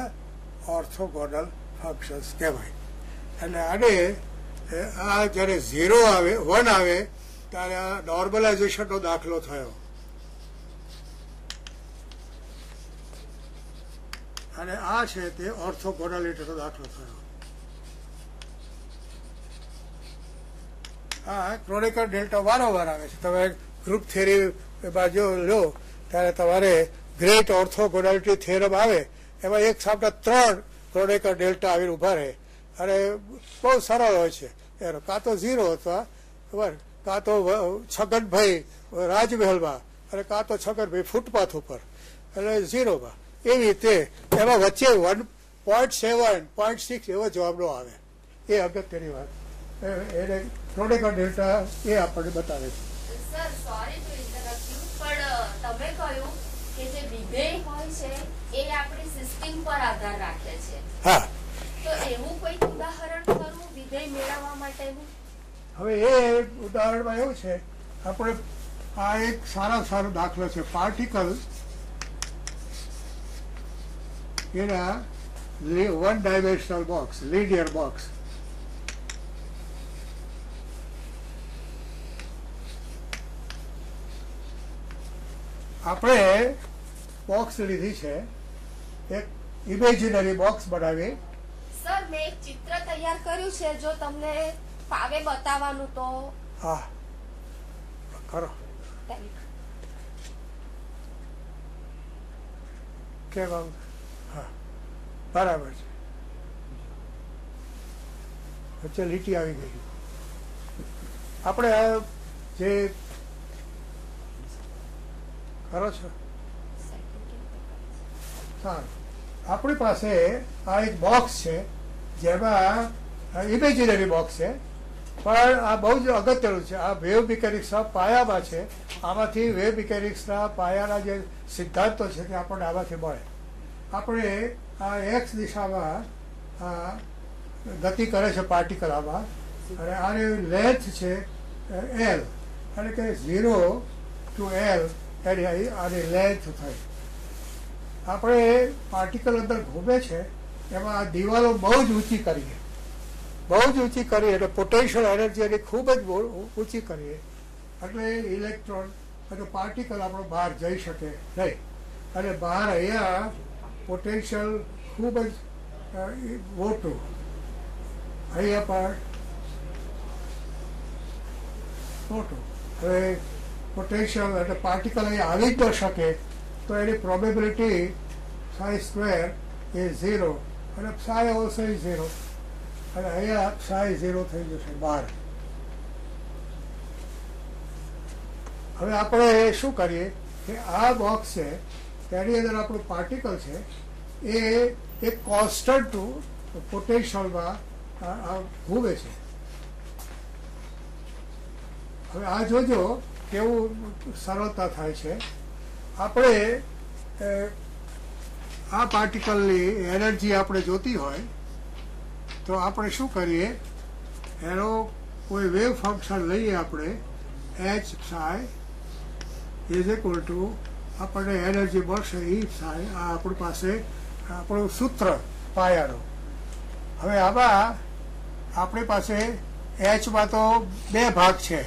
ઓર્થોગોનલ ફંક્શન્સ કહેવાય. એટલે આને આ જ્યારે ઝીરો આવે વન આવે, ત્યારે આ નોર્મલાઇઝેશનનો દાખલો થયો. અને આ છે તે ઓર્થોગોનાલિટીનો દાખલો થયો. હા ક્રોનિકલ ડેલ્ટા વારંવાર આવે છે. તમે ગ્રુપ થિયરી બાજુ લો, ત્યારે તમારે ગ્રેટ ઓર્થોગોનાલિટી થિયરમ આવે એમાં એક સામે ત્રણ ક્રોનિકલ ડેલ્ટા આવીને ઊભા રહે. અને બહુ સરળ હોય છે. એનો કાં તો ઝીરો અથવા બરાબર, કાં તો છગનભાઈ રાજમહેલમાં અને કાં તો છગનભાઈ ફૂટપાથ ઉપર. એટલે ઝીરોમાં. એવી રીતે એમાં વચ્ચે one point seven point six એવો જવાબનો આવે. એ અગત્યની વાત. એને ક્રોનિકલ ડેલ્ટા એ આપણને બતાવે છે. તમે કહ્યું કે જે વિધેય હોય છે, એ આપણી સિસ્ટમ પર આધાર રાખે છે. હા. તો એવું કોઈ ઉદાહરણ ખરું વિધેય મેળવવા માટેનું હવે એ ઉદાહરણમાં એવું છે આપણે આ એક સારા સારો દાખલો છે પાર્ટિકલ એના one dimensional box linear box આપણે બોક્સ લીધી છે એક ઇમેજિનરી બોક્સ બનાવી. સર મેં એક ચિત્ર તૈયાર કર્યું છે જો તમને ફાવે બતાવવાનું તો. હા. ખરો કે હા. બરાબર છે. વચ્ચે લીટી આવી ગઈ. આપણે જે ખરો છો? સારું. આપણી પાસે આ એક બોક્સ છે, જેમાં ઇમેજિનરી બોક્સ છે. પણ આ બહુ જ અગત્યનું છે. આ વેવ મિકેનિક્સના પાયામાં છે. આમાંથી વેવ મિકેનિક્સના પાયાના જે સિદ્ધાંતો છે તે આપણને આમાંથી મળે. આપણે આ એક્સ દિશામાં, આ ગતિ કરે છે પાર્ટિકલ આમાં અને આની લેન્થ છે એલ એટલે કે ઝીરો ટુ એલ એની આની લેન્થ થઈ આપણે પાર્ટિકલ અંદર ઘૂમે છે, એમાં આ દિવાલો બહુ જ ઊંચી કરીએ બહુ જ ઊંચી કરીએ એટલે પોટેન્શિયલ એનર્જી એની ખૂબ જ ઊંચી કરીએ એટલે ઇલેક્ટ્રોન અને પાર્ટિકલ આપણો બહાર જઈ શકે નહીં. અને બહાર અહીંયા પોટેન્શિયલ ખૂબ જ મોટું. અહીંયા પણ મોટું. હવે પોટેન્શિયલ એટલે પાર્ટિકલ અહીંયા આવી જ ન શકે. તો એની probability psi square a zero અને સાય ઓલ્સો ઇઝ ઝીરો અને અહીંયા સાય ઝીરો થઈ જશે, બાર. હવે આપણે શું કરીએ કે આ બોક્સ છે, તેની અંદર આપણું પાર્ટિકલ છે, એ એક કોન્સ્ટન્ટ પોટેન્શિયલમાં ઘૂમે છે. હવે આ જોજો કેવું સરળતા થાય છે. આપણે આ પાર્ટિકલની એનર્જી આપણે જોતી હોય, તો આપણે શું કરીએ? એનો કોઈ વેવ ફંક્શન લઈએ આપણે h psi is equal to આપણને એનર્જી મળશે ઈ સાય આ આપણી પાસે આપણું સૂત્ર પાયાનું. હવે આમાં આપણી પાસે એચમાં તો બે ભાગ છે.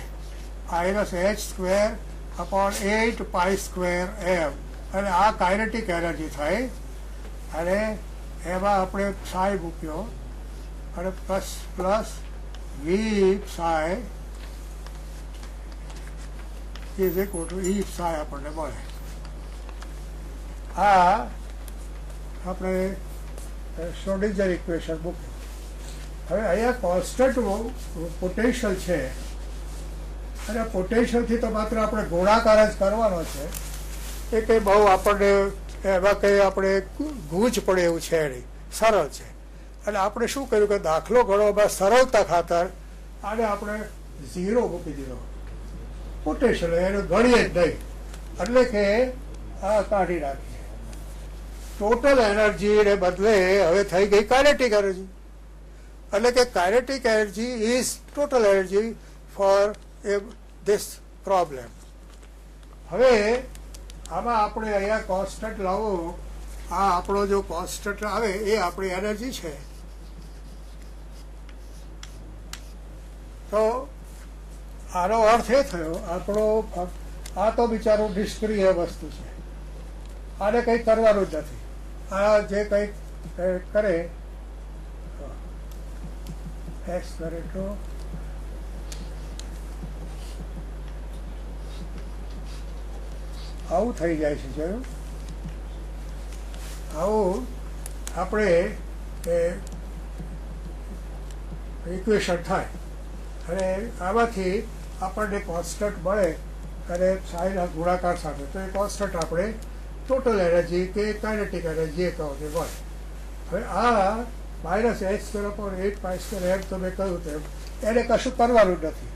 Minus h square upon eight pi square m અને આ કાઇનેટિક એનર્જી થઈ અને એમાં આપણે સાય મૂક્યો. અને plus plus v psi is equal to e psi આપણને મળે. આ આપણે સોડિજર ઇક્વેશન મૂક્યું. હવે અહીંયા કોન્સ્ટન્ટ પોટેન્શિયલ છે. અને પોટેન્શિયલથી તો માત્ર આપણે ગુણાકાર જ કરવાનો છે. એ કંઈ બહુ આપણને એમાં કંઈ આપણે ગૂંચ પડે એવું છે નહીં. સરળ છે. અને આપણે શું કર્યું કે દાખલો ગણવામાં સરળતા ખાતર આને આપણે ઝીરો મૂકી દીધો. પોટેન્શિયલ એને ગણીએ જ નહીં. એટલે કે આ કાઢી નાખીએ. ટોટલ એનર્જી ને બદલે હવે થઈ ગઈ કાઇનેટિક એનર્જી એટલે કે kinetic energy is total energy for a this problem હવે આમાં આપણે અહીંયા કોન્સ્ટન્ટ લાવો. આ આપણો જો કોન્સ્ટન્ટ આવે, એ આપણી એનર્જી છે. તો આનો અર્થ એ થયો, આપણો આ તો બિચારું નિષ્ક્રિય વસ્તુ છે. આને કંઈ કરવાનું જ નથી. આ જે કંઈક કરે. એક્સ કરે તો આવું થઈ જાય છે જોયું આવું આપણે ઇક્વેશન થાય. અને આમાંથી આપણને કોન્સ્ટન્ટ મળે અને સાઈના ગુણાકાર સાથે. તો એ કોન્સ્ટન્ટ આપણે ટોટલ એનર્જી કે કાઇનેટિક એનર્જી એ કહો તે મળે હવે આ minus h square upon eight pi square m તમે કહ્યું તેમ, એને કશું કરવાનું નથી.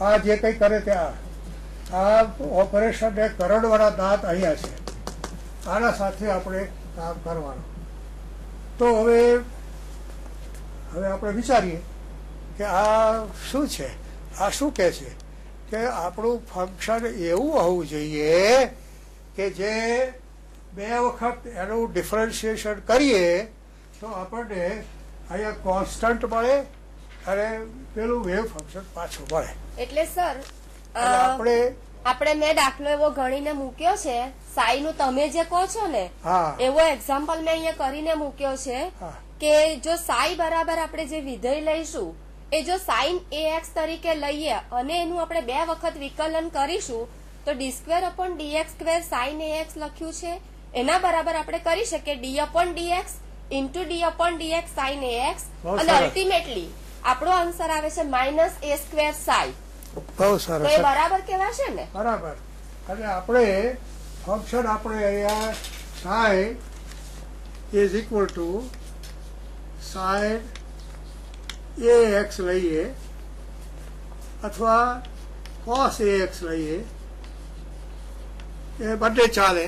આ જે કંઈ કરે તે આ. આ ઓપરેશન એ કરડવાળા દાંત અહીંયા છે. આના સાથે આપણે કામ કરવાનું. તો હવે હવે આપણે વિચારીએ કે આ શું છે? આ શું કહે છે? કે આપણું ફંક્શન એવું હોવું જોઈએ કે જે બે વખત એનું ડિફરન્શિએશન કરીએ, તો આપણને અહીંયા કોન્સ્ટન્ટ મળે અને પેલું વેવ ફંક્શન પાછું મળે. એટલે સર આપણે આપણે મેં દાખલો એવો ગણીને મૂક્યો છે. સાઈ નું તમે જે કહો છો ને એવો એક્ઝામ્પલ મેં અહીંયા કરીને મૂક્યો છે કે જો સાઈ બરાબર આપણે જે વિધેય લઈશું એ જો સાઈન એ એક્સ તરીકે લઈએ અને એનું આપણે બે વખત વિકલન કરીશું તો d square upon d x square sin a x લખ્યું છે. એના બરાબર આપણે કરી શકીએ d upon d x into d upon d x sin a x. અને અલ્ટિમેટલી આપણો આન્સર આવે છે માઇનસ એ સ્ક્વેર સાઈ. બહુ સરસ. બરાબર કહેવાશે ને? બરાબર. અને આપણે ફંક્શન આપણે અહીંયા sin is equal to sin a x લઈએ અથવા કોસ એ એક્સ લઈએ. એ બંને ચાલે.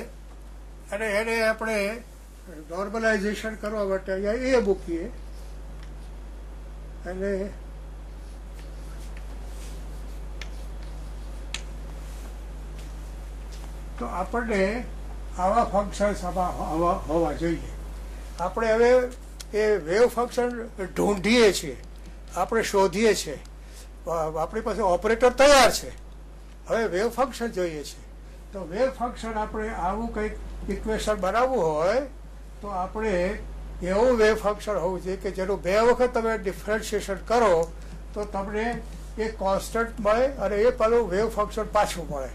અને એને આપણે નોર્મલાઇઝેશન કરવા માટે અહીંયા એ મૂકીએ. અને તો આપણને આવા ફંક્શન્સ આમાં હોવા જોઈએ. આપણે હવે એ વેવ ફંક્શન ઢૂંઢીએ છીએ. આપણે શોધીએ છીએ. આપણી પાસે ઓપરેટર તૈયાર છે. હવે વેવ ફંક્શન જોઈએ છે. તો વેવ ફંક્શન આપણે આવું કંઈક ઇક્વેશન બનાવવું હોય, તો આપણે એવું વેવ ફંક્શન હોવું જોઈએ કે જેનું બે વખત તમે ડિફરન્શિએશન કરો, તો તમને એ કોન્સ્ટન્ટ મળે અને એ પેલું વેવ ફંક્શન પાછું મળે.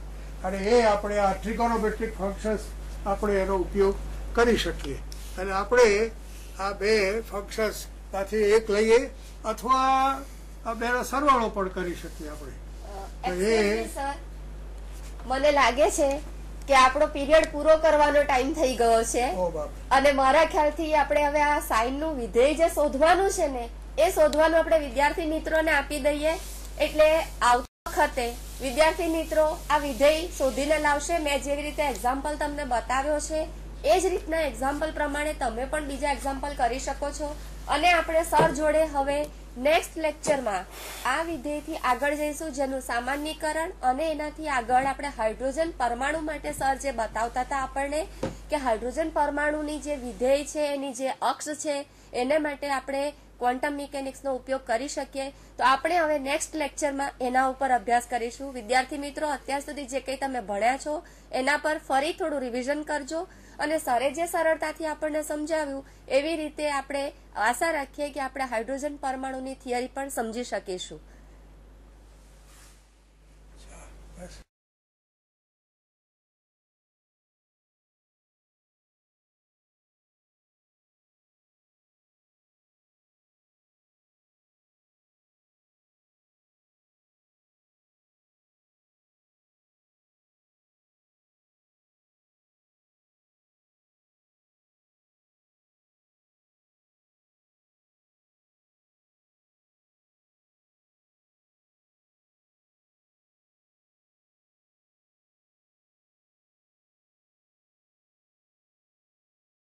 અને એ આપણે આ ટ્રિગોનોમેટ્રિક ફંક્શન્સ આપણે એનો ઉપયોગ કરી શકીએ. અને આપણે આ બે ફંક્શન્સમાંથી એક લઈએ અથવા આ બેનો સરવાળો પણ કરી શકીએ આપણે. એ મને લાગે છે કે આપણો પીરિયડ પૂરો કરવાનો ટાઈમ થઈ ગયો છે. અને મારા ખ્યાલથી આપણે હવે આ સાઇનનું વિધેય જે શોધવાનું છે ને એ શોધવાનું આપણે વિદ્યાર્થી મિત્રોને આપી દઈએ. એટલે આવતી વખતે વિદ્યાર્થી મિત્રો, આ વિધેય શોધીને લાવશે. મેં જેવી રીતે એક્ઝામ્પલ તમને બતાવ્યો છે, એ જ રીતના એક્ઝામ્પલ પ્રમાણે તમે પણ બીજા એક્ઝામ્પલ કરી શકો છો. અને આપણે સર જોડે હવે નેક્સ્ટ લેક્ચરમાં આ વિધેયથી આગળ જઈશું, જેનું સામાન્યકરણ અને એનાથી આગળ આપણે હાઇડ્રોજન પરમાણુ માટે સર જે બતાવતા હતા આપણને, કે હાઇડ્રોજન પરમાણુની જે વિધેય છે, એની જે અક્ષ છે, એને માટે આપણે ક્વોન્ટમ મિકેનિક્સનો ઉપયોગ કરી શકીએ, તો આપણે હવે નેક્સ્ટ લેક્ચરમાં એના ઉપર અભ્યાસ કરીશું. વિદ્યાર્થી મિત્રો, અત્યાર સુધી જે કંઈ તમે ભણ્યા છો, એના પર ફરી થોડું રિવિઝન કરજો અને સરે જે સરળતાથી આપણને સમજાવ્યું, એવી રીતે આપણે આશા રાખીએ કે આપણે હાઇડ્રોજન પરમાણુની થિયરી પણ સમજી શકીશું.